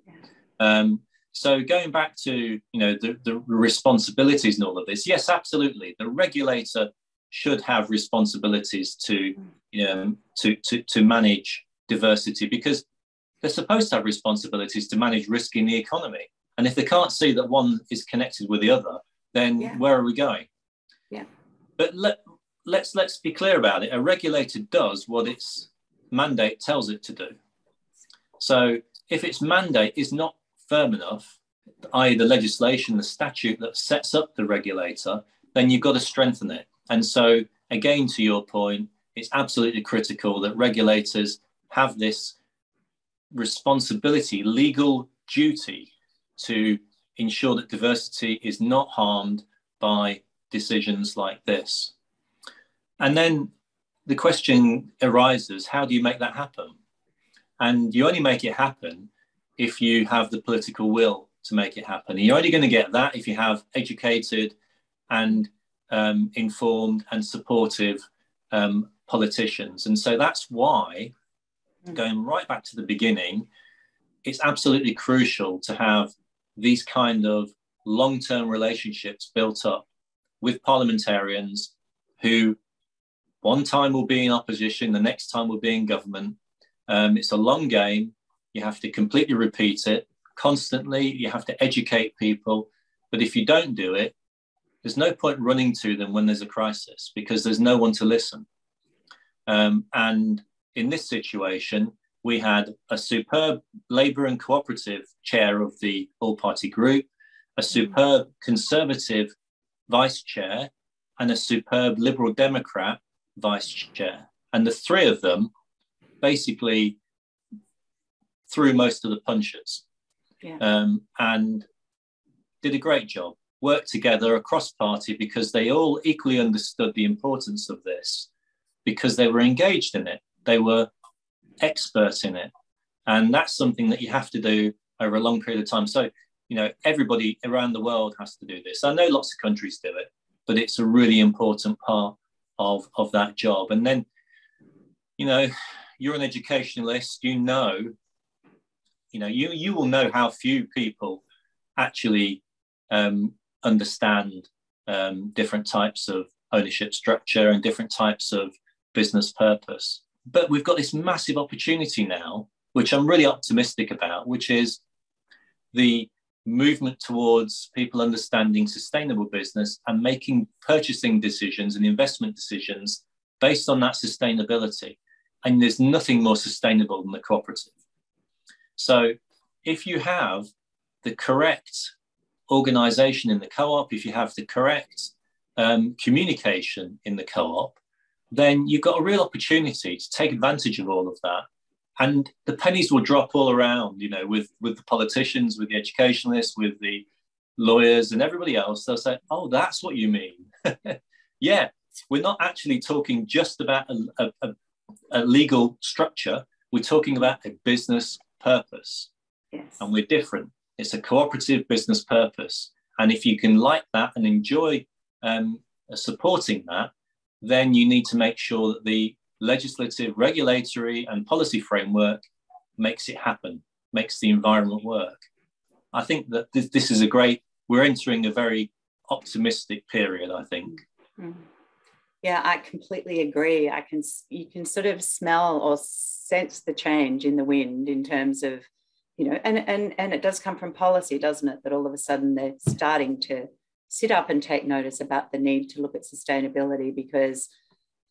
Um, so going back to you know the, the responsibilities and all of this, yes, absolutely, the regulator should have responsibilities to you know to to, to manage diversity because they're supposed to have responsibilities to manage risk in the economy. And if they can't see that one is connected with the other, then yeah. where are we going? Yeah. But let, let's let's be clear about it. A regulator does what its mandate tells it to do. So if its mandate is not firm enough, i.e., the legislation, the statute that sets up the regulator, then you've got to strengthen it. And so, again, to your point, it's absolutely critical that regulators have this responsibility, legal duty to ensure that diversity is not harmed by decisions like this. And then the question arises how do you make that happen? And you only make it happen if you have the political will to make it happen. And you're only going to get that if you have educated and um, informed and supportive um, politicians. And so that's why. Going right back to the beginning, it's absolutely crucial to have these kind of long term relationships built up with parliamentarians who one time will be in opposition, the next time will be in government. Um, it's a long game. You have to completely repeat it constantly. You have to educate people. But if you don't do it, there's no point running to them when there's a crisis because there's no one to listen. Um, and in this situation, we had a superb Labour and Cooperative chair of the All Party Group, a mm. superb Conservative vice chair, and a superb Liberal Democrat vice chair. And the three of them basically threw most of the punches yeah. um, and did a great job. Worked together across party because they all equally understood the importance of this because they were engaged in it. They were expert in it. And that's something that you have to do over a long period of time. So, you know, everybody around the world has to do this. I know lots of countries do it, but it's a really important part of, of that job. And then, you know, you're an educationalist, you know, you know, you, you will know how few people actually um, understand um, different types of ownership structure and different types of business purpose. But we've got this massive opportunity now, which I'm really optimistic about, which is the movement towards people understanding sustainable business and making purchasing decisions and investment decisions based on that sustainability. And there's nothing more sustainable than the cooperative. So if you have the correct organization in the co-op, if you have the correct um, communication in the co-op, then you've got a real opportunity to take advantage of all of that. And the pennies will drop all around, you know, with, with the politicians, with the educationalists, with the lawyers and everybody else. They'll say, oh, that's what you mean. yeah, we're not actually talking just about a, a, a, legal structure. We're talking about a business purpose. Yes. And we're different. It's a cooperative business purpose. And if you can like that and enjoy um, supporting that, then you need to make sure that the legislative, regulatory, and policy framework makes it happen, makes the environment work. I think that this, this is a great, we're entering a very optimistic period, I think. Mm. Yeah, I completely agree. I can, you can sort of smell or sense the change in the wind in terms of, you know, and, and, and it does come from policy, doesn't it? That all of a sudden they're starting to sit up and take notice about the need to look at sustainability because,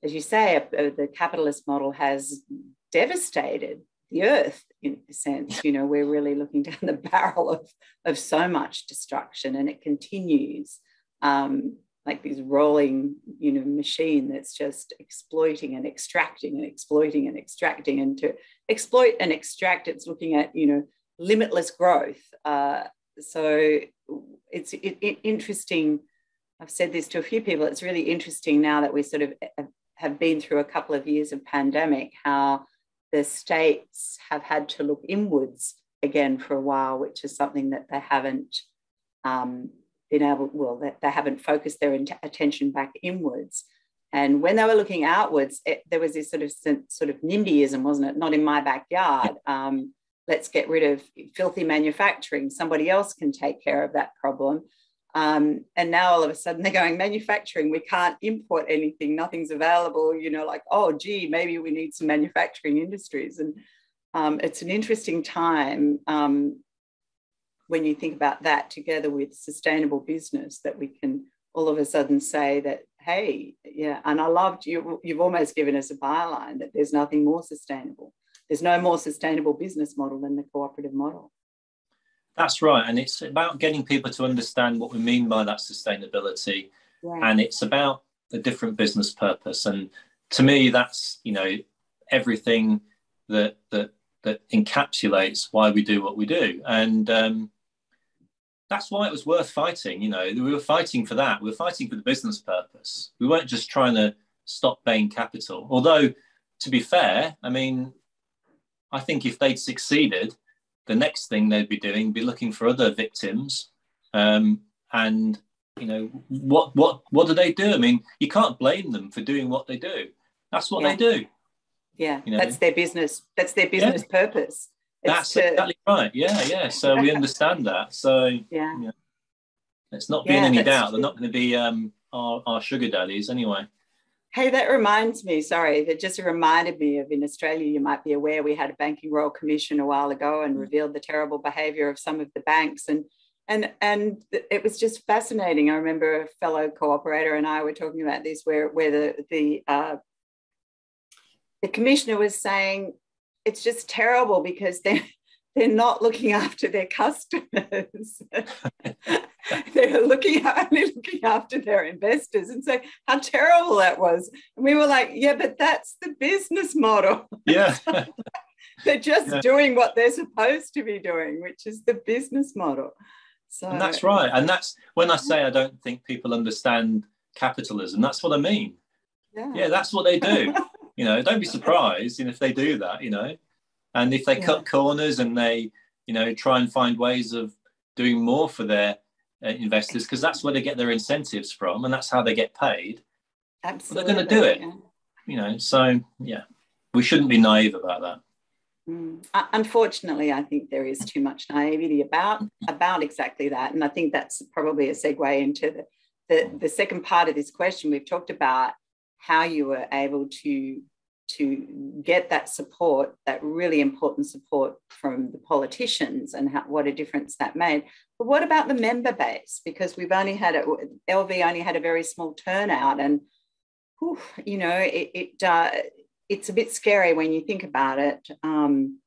as you say, the capitalist model has devastated the earth in a sense. You know, we're really looking down the barrel of, of so much destruction and it continues. Um, like this rolling, you know, machine that's just exploiting and extracting and exploiting and extracting. And to exploit and extract, it's looking at, you know, limitless growth. Uh, so it's it, it, interesting. I've said this to a few people. It's really interesting now that we sort of uh, have been through a couple of years of pandemic, how the states have had to look inwards again for a while, which is something that they haven't um, been able, well, that they haven't focused their attention back inwards. And when they were looking outwards, it, there was this sort of sort of NIMBYism, wasn't it? Not in my backyard. Um, let's get rid of filthy manufacturing. Somebody else can take care of that problem. Um, and now all of a sudden they're going manufacturing. We can't import anything. Nothing's available. You know, like oh, gee, maybe we need some manufacturing industries. And um, it's an interesting time um, when you think about that together with sustainable business that we can all of a sudden say that hey, yeah. And I loved you. You've almost given us a byline that there's nothing more sustainable there's no more sustainable business model than the cooperative model. That's right. And it's about getting people to understand what we mean by that sustainability. And it's about a different business purpose. And to me, that's, you know, everything that that that encapsulates why we do what we do. And um, that's why it was worth fighting. You know, we were fighting for that. We were fighting for the business purpose. We weren't just trying to stop Bain Capital. Although, to be fair, I mean, I think if they'd succeeded, the next thing they'd be doing be looking for other victims. Um, and you know what what what do they do? I mean, you can't blame them for doing what they do. That's what yeah. they do. Yeah, you know? that's their business. That's their business yeah. purpose. It's that's to... exactly right. Yeah, yeah. So we understand that. So yeah, know, it's not being yeah, any doubt. They're not going to be um, our, our sugar daddies anyway. Hey, that reminds me, sorry, that just reminded me of in Australia, you might be aware we had a banking royal commission a while ago and mm. revealed the terrible behavior of some of the banks. And and and it was just fascinating. I remember a fellow cooperator and I were talking about this where, where the the uh, the commissioner was saying it's just terrible because they're they're not looking after their customers. they're looking only looking after their investors and say how terrible that was. And we were like, yeah, but that's the business model. Yeah. they're just yeah. doing what they're supposed to be doing, which is the business model. So and that's right. And that's when I say I don't think people understand capitalism, that's what I mean. Yeah, yeah that's what they do. you know, don't be surprised if they do that, you know. And if they yeah. cut corners and they you know, try and find ways of doing more for their uh, investors because that's where they get their incentives from and that's how they get paid. Absolutely. they're going to do it. Yeah. You know, so yeah, we shouldn't be naive about that. Mm. Unfortunately, I think there is too much naivety about about exactly that, and I think that's probably a segue into the, the, the second part of this question. We've talked about how you were able to to get that support, that really important support from the politicians, and how, what a difference that made. But what about the member base? Because we've only had a, LV only had a very small turnout, and whew, you know it, it uh, it's a bit scary when you think about it. Um,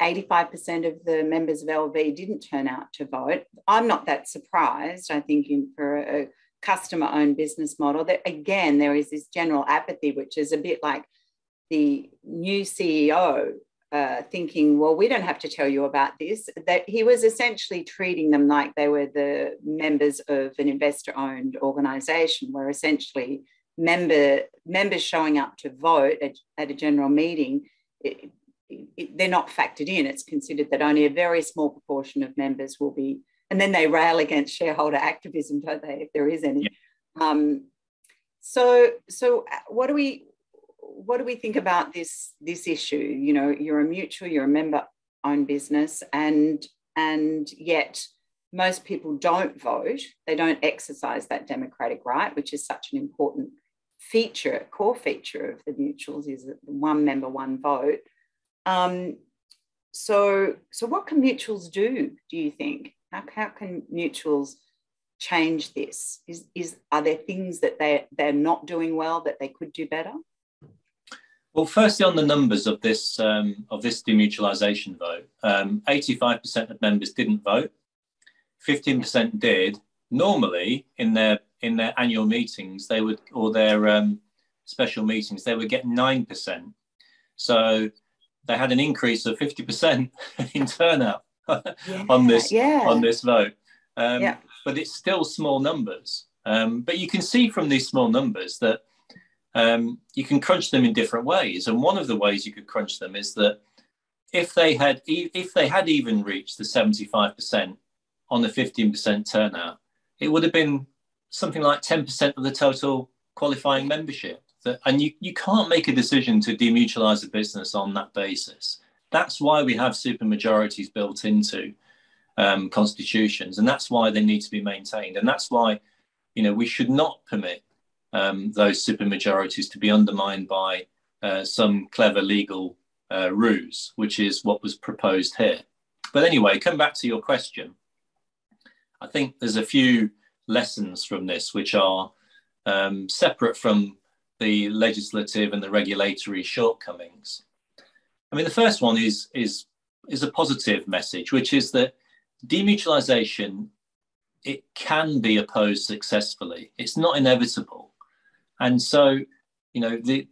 85% of the members of LV didn't turn out to vote. I'm not that surprised. I think in, for a customer owned business model, that again, there is this general apathy, which is a bit like the new CEO uh, thinking, well, we don't have to tell you about this. That he was essentially treating them like they were the members of an investor owned organization, where essentially member members showing up to vote at, at a general meeting, it, it, they're not factored in. It's considered that only a very small proportion of members will be, and then they rail against shareholder activism, don't they, if there is any. Yeah. Um, so, so uh, what do we, what do we think about this this issue? You know, you're a mutual, you're a member-owned business, and and yet most people don't vote. They don't exercise that democratic right, which is such an important feature, core feature of the mutuals is one member, one vote. Um, so, so what can mutuals do? Do you think? How, how can mutuals change this? Is, is are there things that they they're not doing well that they could do better? Well, firstly, on the numbers of this um, of this demutualisation vote, um, eighty-five percent of members didn't vote, fifteen percent did. Normally, in their in their annual meetings, they would, or their um, special meetings, they would get 9%. So they had an increase of 50% in turnout yeah, on this yeah. on this vote. Um, yeah. But it's still small numbers. Um, but you can see from these small numbers that um, you can crunch them in different ways. And one of the ways you could crunch them is that if they had if they had even reached the 75% on the 15% turnout, it would have been something like 10% of the total qualifying membership. That, and you, you can't make a decision to demutualize a business on that basis. That's why we have supermajorities built into um, constitutions, and that's why they need to be maintained. And that's why, you know, we should not permit um, those supermajorities to be undermined by uh, some clever legal uh, ruse, which is what was proposed here. But anyway, come back to your question. I think there's a few lessons from this, which are um, separate from the legislative and the regulatory shortcomings. I mean, the first one is is is a positive message, which is that demutualization it can be opposed successfully. It's not inevitable, and so you know the.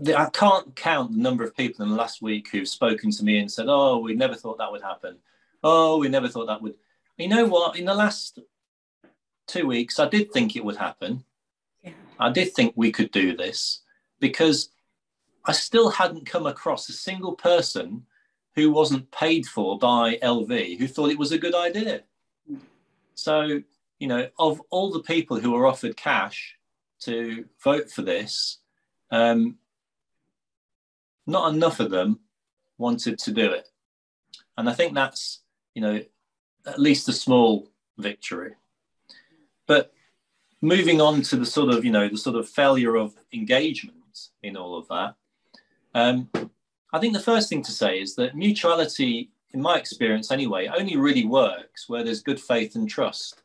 the, I can't count the number of people in the last week who've spoken to me and said, "Oh, we never thought that would happen. Oh, we never thought that would." You know what? In the last two weeks, I did think it would happen. Yeah. I did think we could do this because I still hadn't come across a single person who wasn't paid for by LV who thought it was a good idea. So, you know, of all the people who were offered cash to vote for this, um, not enough of them wanted to do it. And I think that's, you know, at least a small victory. But moving on to the sort of, you know, the sort of failure of engagement in all of that, um, I think the first thing to say is that mutuality, in my experience anyway, only really works where there's good faith and trust.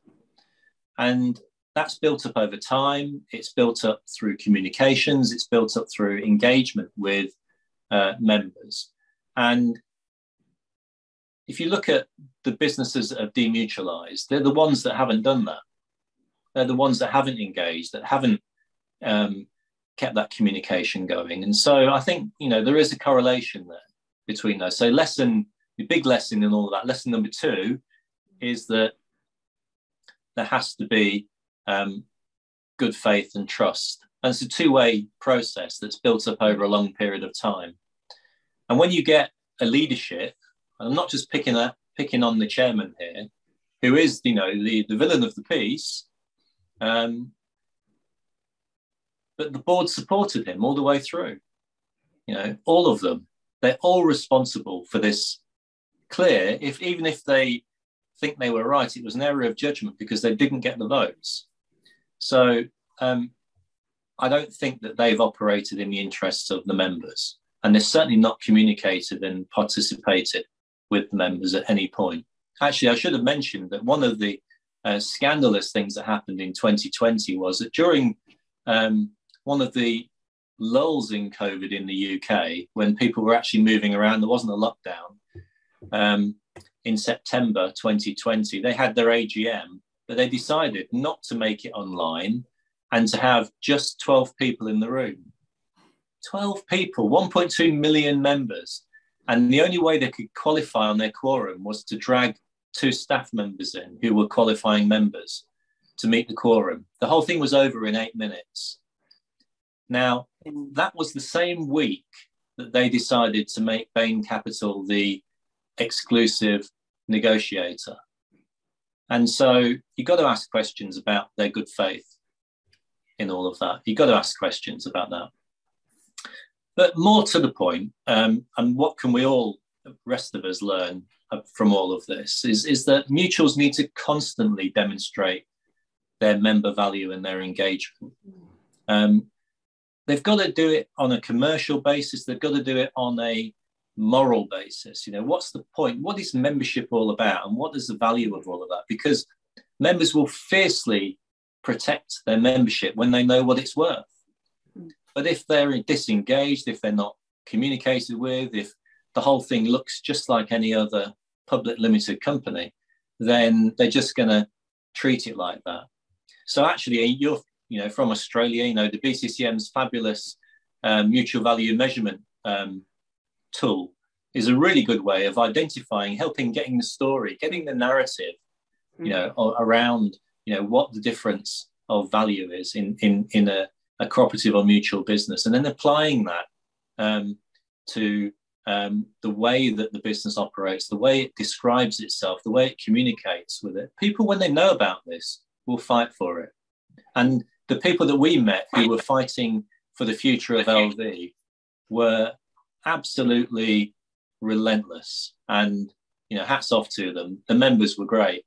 And that's built up over time. It's built up through communications. It's built up through engagement with uh, members. And if you look at the businesses that have demutualized, they're the ones that haven't done that. They're the ones that haven't engaged, that haven't um, kept that communication going. And so I think, you know, there is a correlation there between those. So lesson, the big lesson in all of that, lesson number two is that there has to be um, good faith and trust. And it's a two-way process that's built up over a long period of time. And when you get a leadership I'm not just picking a, picking on the chairman here, who is, you know, the, the villain of the piece. Um, but the board supported him all the way through. You know, all of them. They're all responsible for this clear, if even if they think they were right, it was an error of judgment because they didn't get the votes. So um, I don't think that they've operated in the interests of the members, and they're certainly not communicated and participated with the members at any point. Actually, I should have mentioned that one of the uh, scandalous things that happened in 2020 was that during um, one of the lulls in COVID in the UK, when people were actually moving around, there wasn't a lockdown. Um, in September 2020, they had their AGM, but they decided not to make it online and to have just 12 people in the room. 12 people, 1.2 million members. And the only way they could qualify on their quorum was to drag two staff members in who were qualifying members to meet the quorum. The whole thing was over in eight minutes. Now, that was the same week that they decided to make Bain Capital the exclusive negotiator. And so you've got to ask questions about their good faith in all of that. You've got to ask questions about that. But more to the point, um, and what can we all, the rest of us, learn from all of this is, is that mutuals need to constantly demonstrate their member value and their engagement. Um, they've got to do it on a commercial basis, they've got to do it on a moral basis. You know, what's the point? What is membership all about? And what is the value of all of that? Because members will fiercely protect their membership when they know what it's worth. But if they're disengaged, if they're not communicated with, if the whole thing looks just like any other public limited company, then they're just going to treat it like that. So actually, you're you know from Australia, you know the BCCM's fabulous um, mutual value measurement um, tool is a really good way of identifying, helping getting the story, getting the narrative, you mm-hmm. know, around, you know, what the difference of value is in in in a, a cooperative or mutual business, and then applying that um, to um, the way that the business operates, the way it describes itself, the way it communicates with it. People, when they know about this, will fight for it. And the people that we met who were fighting for the future of LV were absolutely relentless. And, you know, hats off to them. The members were great.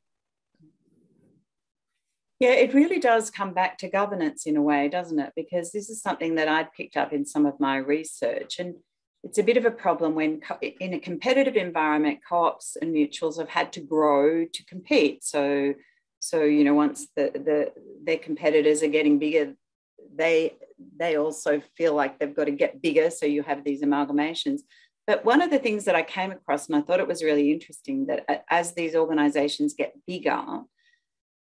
Yeah, it really does come back to governance in a way, doesn't it? Because this is something that I'd picked up in some of my research. And it's a bit of a problem when, in a competitive environment, co ops and mutuals have had to grow to compete. So, so you know, once the, the their competitors are getting bigger, they they also feel like they've got to get bigger. So you have these amalgamations. But one of the things that I came across, and I thought it was really interesting, that as these organizations get bigger,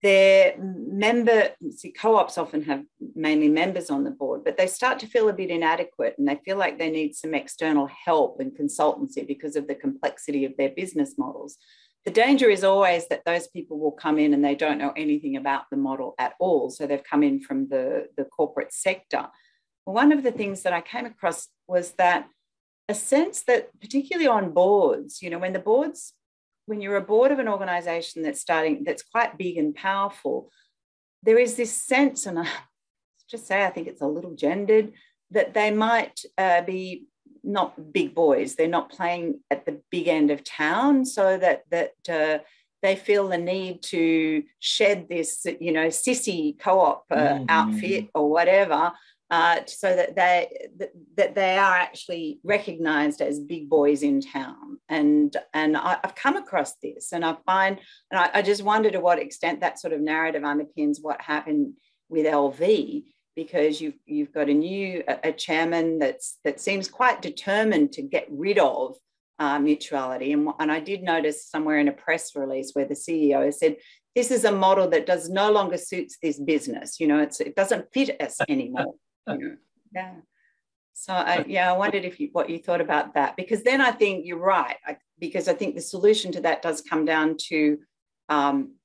their member see, co-ops often have mainly members on the board but they start to feel a bit inadequate and they feel like they need some external help and consultancy because of the complexity of their business models the danger is always that those people will come in and they don't know anything about the model at all. So they've come in from the, the corporate sector. One of the things that I came across was that a sense that, particularly on boards, you know, when the boards, when you're a board of an organization that's starting, that's quite big and powerful, there is this sense, and I just say I think it's a little gendered, that they might uh, be not big boys. They're not playing at the big end of town, so that that uh, they feel the need to shed this, you know, sissy co-op uh, mm-hmm. outfit or whatever, uh, so that they that, that, they are actually recognised as big boys in town. And and I, have come across this, and I find, and I, I just wonder to what extent that sort of narrative underpins what happened with LV because you've you've got a new a, chairman that's that seems quite determined to get rid of uh, mutuality. And, and I did notice somewhere in a press release where the CEO said, "This is a model that does no longer suits this business. You know, it's it doesn't fit us anymore." you know? Yeah. So I, yeah, I wondered if you, what you thought about that because then I think you're right I, because I think the solution to that does come down to um,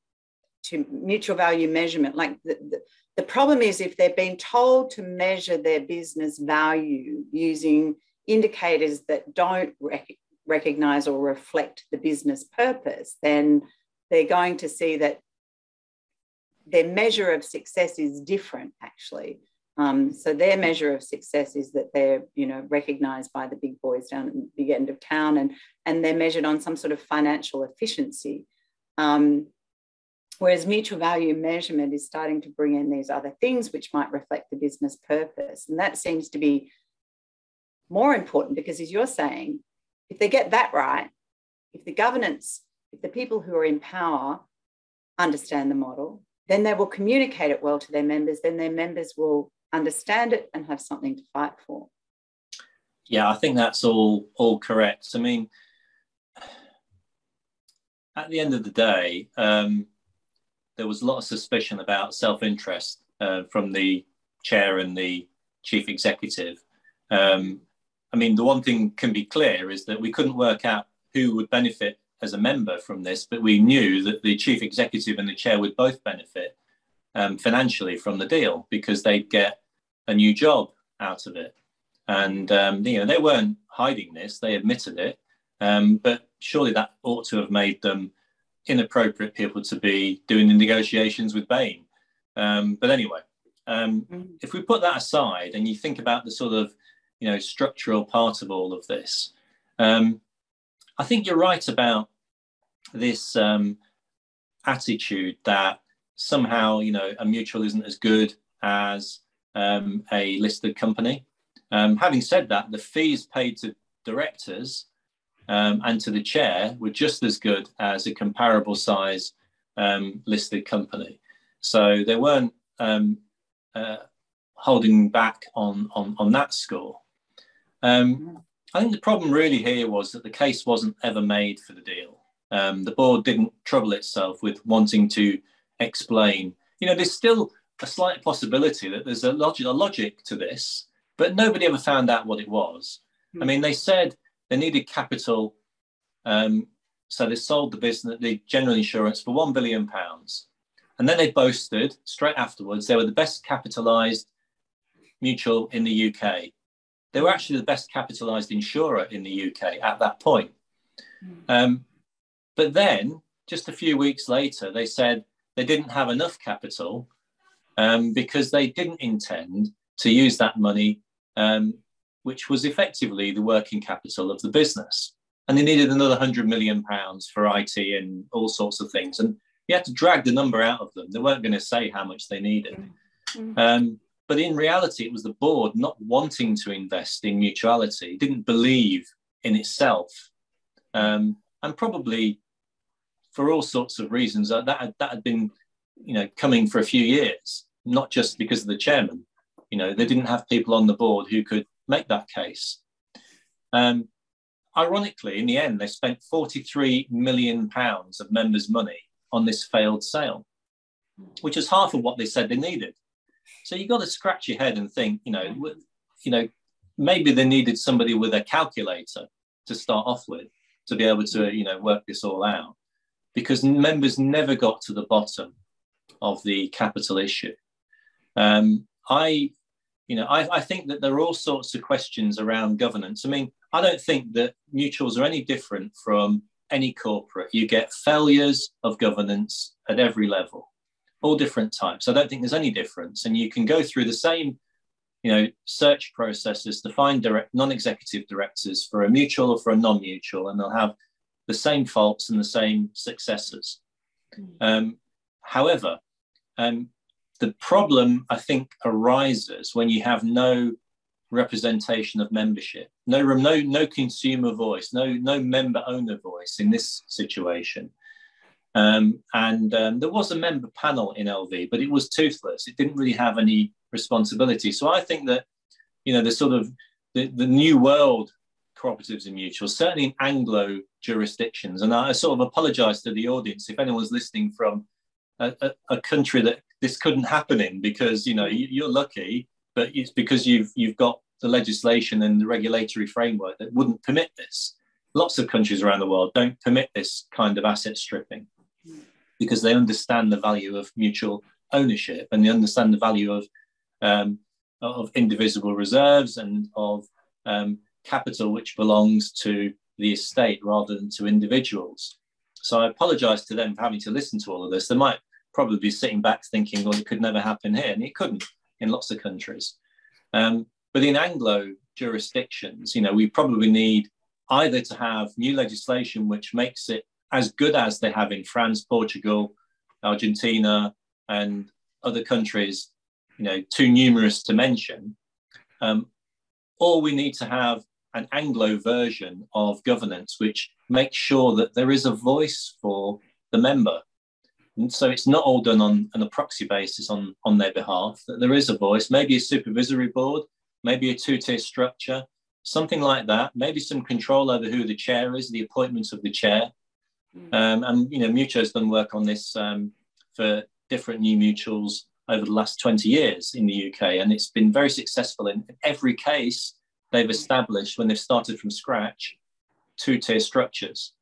to mutual value measurement. Like the, the, the problem is if they've been told to measure their business value using indicators that don't rec- recognize or reflect the business purpose, then they're going to see that their measure of success is different, actually. Um, so their measure of success is that they're, you know, recognized by the big boys down at the big end of town, and and they're measured on some sort of financial efficiency. Um, whereas mutual value measurement is starting to bring in these other things which might reflect the business purpose, and that seems to be more important because, as you're saying, if they get that right, if the governance, if the people who are in power understand the model, then they will communicate it well to their members, then their members will understand it and have something to fight for. Yeah, I think that's all all correct. I mean, at the end of the day, um, there was a lot of suspicion about self-interest uh, from the chair and the chief executive. Um, I mean, the one thing can be clear is that we couldn't work out who would benefit as a member from this, but we knew that the chief executive and the chair would both benefit um, financially from the deal because they'd get a new job out of it. And um, you know they weren't hiding this; they admitted it. Um, but surely that ought to have made them inappropriate people to be doing the negotiations with Bain. Um, but anyway, um, mm-hmm. if we put that aside and you think about the sort of you know structural part of all of this, um, I think you're right about this um, attitude that somehow you know a mutual isn't as good as um, a listed company. Um, having said that, the fees paid to directors um, and to the chair were just as good as a comparable size um, listed company. So they weren't um, uh, holding back on, on, on that score. Um, I think the problem really here was that the case wasn't ever made for the deal. the board didn't trouble itself with wanting to explain. You know, there's still a slight possibility that there's a logic, a logic to this, but nobody ever found out what it was. I mean, they said they needed capital, um, so they sold the business, the general insurance, for one billion pounds, and then they boasted straight afterwards they were the best capitalised mutual in the UK. They were actually the best capitalised insurer in the UK at that point. Um, but then, just a few weeks later, they said they didn't have enough capital um, because they didn't intend to use that money, um, which was effectively the working capital of the business. And they needed another 100 million pounds for IT and all sorts of things. And you had to drag the number out of them. They weren't going to say how much they needed. Mm-hmm. Um, but in reality, it was the board not wanting to invest in mutuality, didn't believe in itself. Um, and probably for all sorts of reasons, uh, that, that had been you know, coming for a few years, not just because of the chairman. You know, they didn't have people on the board who could make that case. Um, ironically, in the end, they spent 43 million pounds of members' money on this failed sale, which is half of what they said they needed. So you've got to scratch your head and think, you know, you know, maybe they needed somebody with a calculator to start off with to be able to, you know, work this all out, because members never got to the bottom of the capital issue. Um, I, you know, I, I think that there are all sorts of questions around governance. I mean, I don't think that mutuals are any different from any corporate. You get failures of governance at every level, all different types. I don't think there's any difference, and you can go through the same, you know, search processes to find direct non-executive directors for a mutual or for a non-mutual, and they'll have the same faults and the same successes. Mm. Um, however, um, the problem, I think, arises when you have no representation of membership, no, no, no consumer voice, no, no member owner voice in this situation. Um, and um, there was a member panel in LV, but it was toothless. It didn't really have any responsibility. So I think that, you know, the sort of the, the new world cooperatives and mutuals, certainly in Anglo jurisdictions, and I sort of apologize to the audience if anyone's listening from a, a, country that this couldn't happen in because you know you, are lucky, but it's because you've you've got the legislation and the regulatory framework that wouldn't permit this. Lots of countries around the world don't permit this kind of asset stripping because they understand the value of mutual ownership and they understand the value of um, of indivisible reserves and of um, capital which belongs to the estate rather than to individuals. So I apologise to them for having to listen to all of this. They might probably sitting back thinking, well, it could never happen here, and it couldn't in lots of countries. Um, but in Anglo jurisdictions, you know, we probably need either to have new legislation which makes it as good as they have in France, Portugal, Argentina, and other countries, you know, too numerous to mention, um, or we need to have an Anglo version of governance which makes sure that there is a voice for the member. And so it's not all done on, on a proxy basis on, on their behalf, that there is a voice, maybe a supervisory board, maybe a two tier structure, something like that, maybe some control over who the chair is, the appointment of the chair. Hmm. Um, and, you know, Mutuo's done work on this um, for different new mutuals over the last 20 years in the UK. And it's been very successful in every case they've established when they've started from scratch two tier structures.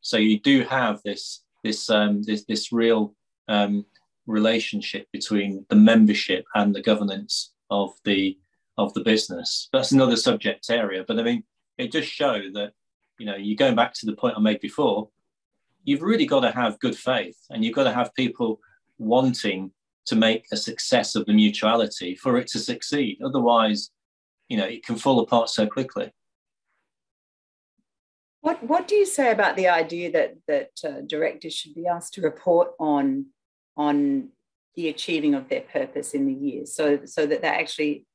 So you do have this, this, um, this, this real um, relationship between the membership and the governance of the of the business. That's another subject area. But I mean, it does show that, you know, you're going back to the point I made before, you've really got to have good faith and you've got to have people wanting to make a success of the mutuality for it to succeed. Otherwise, you know, it can fall apart so quickly. What What do you say about the idea that that uh, directors should be asked to report on on the achieving of their purpose in the year, so so that they actually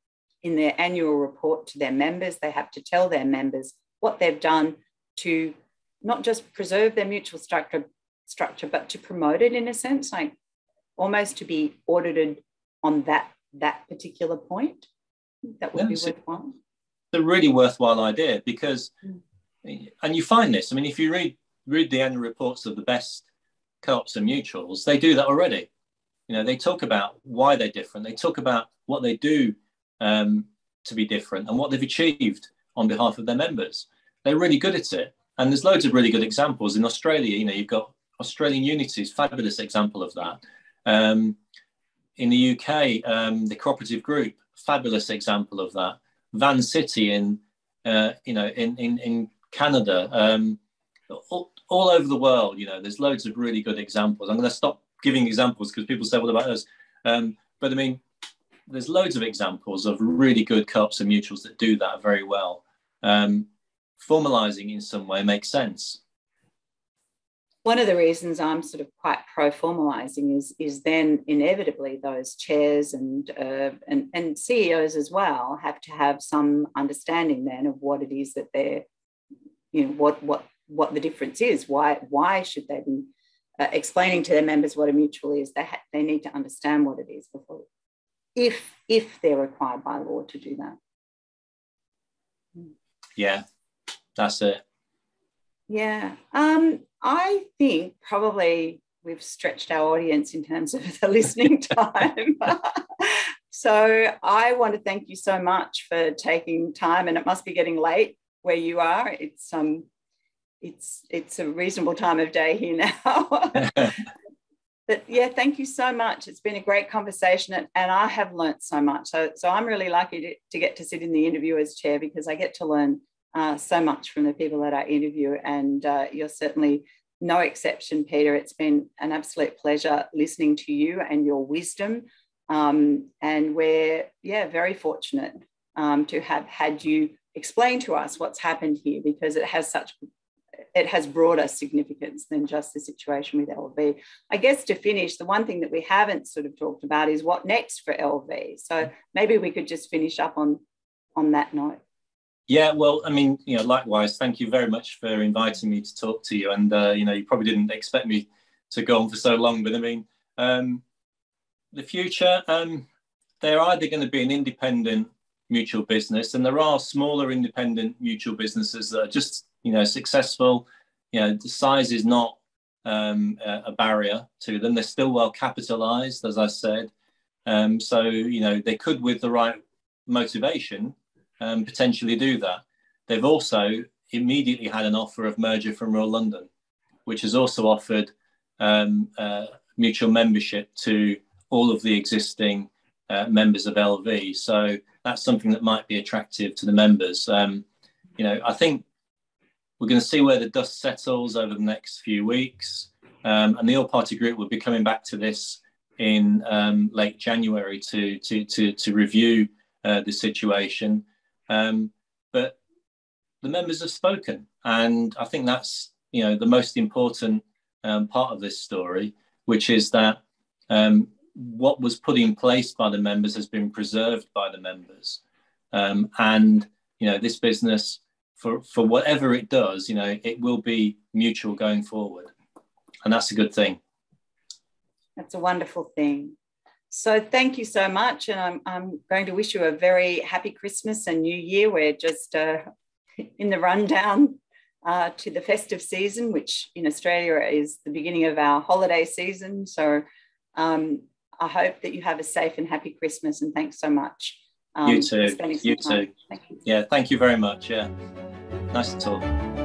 in their annual report to their members, they have to tell their members what they've done to not just preserve their mutual structure, structure, but to promote it in a sense, like almost to be audited on that that particular point. That would yeah, be worthwhile. It's a really worthwhile idea because, mm. And you find this. I mean, if you read read the annual reports of the best co-ops and mutuals, they do that already. You know, they talk about why they're different. They talk about what they do um, to be different and what they've achieved on behalf of their members. They're really good at it. And there's loads of really good examples. In Australia, you know, you've got Australian Unity's, fabulous example of that. Um, in the UK, um, the cooperative group, fabulous example of that. Vancity in, uh, you know, in, in, in Canada, um, all, all, over the world, you know, there's loads of really good examples. I'm going to stop giving examples because people say, what about us? Um, but I mean, there's loads of examples of really good co-ops and mutuals that do that very well. Um, formalizing in some way makes sense. One of the reasons I'm sort of quite pro formalizing is, is then inevitably those chairs and, uh, and, and CEOs as well have to have some understanding then of what it is that they're, you know, what, what, what the difference is. Why, why should they be uh, explaining to their members what a mutual is? They, ha- they need to understand what it is before if if they're required by law to do that. Yeah, that's it. Yeah, um, I think probably we've stretched our audience in terms of the listening time. so I want to thank you so much for taking time, and it must be getting late where you are. It's um, it's it's a reasonable time of day here now. but yeah, thank you so much. It's been a great conversation and, and I have learnt so much. So, so I'm really lucky to, to get to sit in the interview as chair because I get to learn uh, so much from the people that I interview. And uh, you're certainly no exception, Peter. It's been an absolute pleasure listening to you and your wisdom. Um, and we're, yeah, very fortunate um, to have had you explain to us what's happened here because it has such it has broader significance than just the situation with LV. I guess to finish, the one thing that we haven't sort of talked about is what next for LV. So maybe we could just finish up on on that note. Yeah, well, I mean, you know, likewise, thank you very much for inviting me to talk to you. And uh, you know, you probably didn't expect me to go on for so long, but I mean, um, the future, um, they're either going to be an independent mutual business, and there are smaller independent mutual businesses that are just you know successful. You know the size is not um, a barrier to them. They're still well capitalized, as I said. Um, so you know they could, with the right motivation, um, potentially do that. They've also immediately had an offer of merger from Royal London, which has also offered um, uh, mutual membership to all of the existing uh, members of LV. So that's something that might be attractive to the members. Um, you know, I think we're going to see where the dust settles over the next few weeks. Um, and the All Party Group will be coming back to this in um, late January to, to, to, to review uh, the situation. Um, but the members have spoken. And I think that's, you know, the most important um, part of this story, which is that um, what was put in place by the members has been preserved by the members. Um, and, you know, this business, for, for whatever it does, you know, it will be mutual going forward. And that's a good thing. That's a wonderful thing. So thank you so much. And I'm, I'm going to wish you a very happy Christmas and New Year. We're just uh, in the rundown uh, to the festive season, which in Australia is the beginning of our holiday season. So um, I hope that you have a safe and happy Christmas and thanks so much. Um, you too. You too. Thank you. Yeah, thank you very much. Yeah, nice to talk.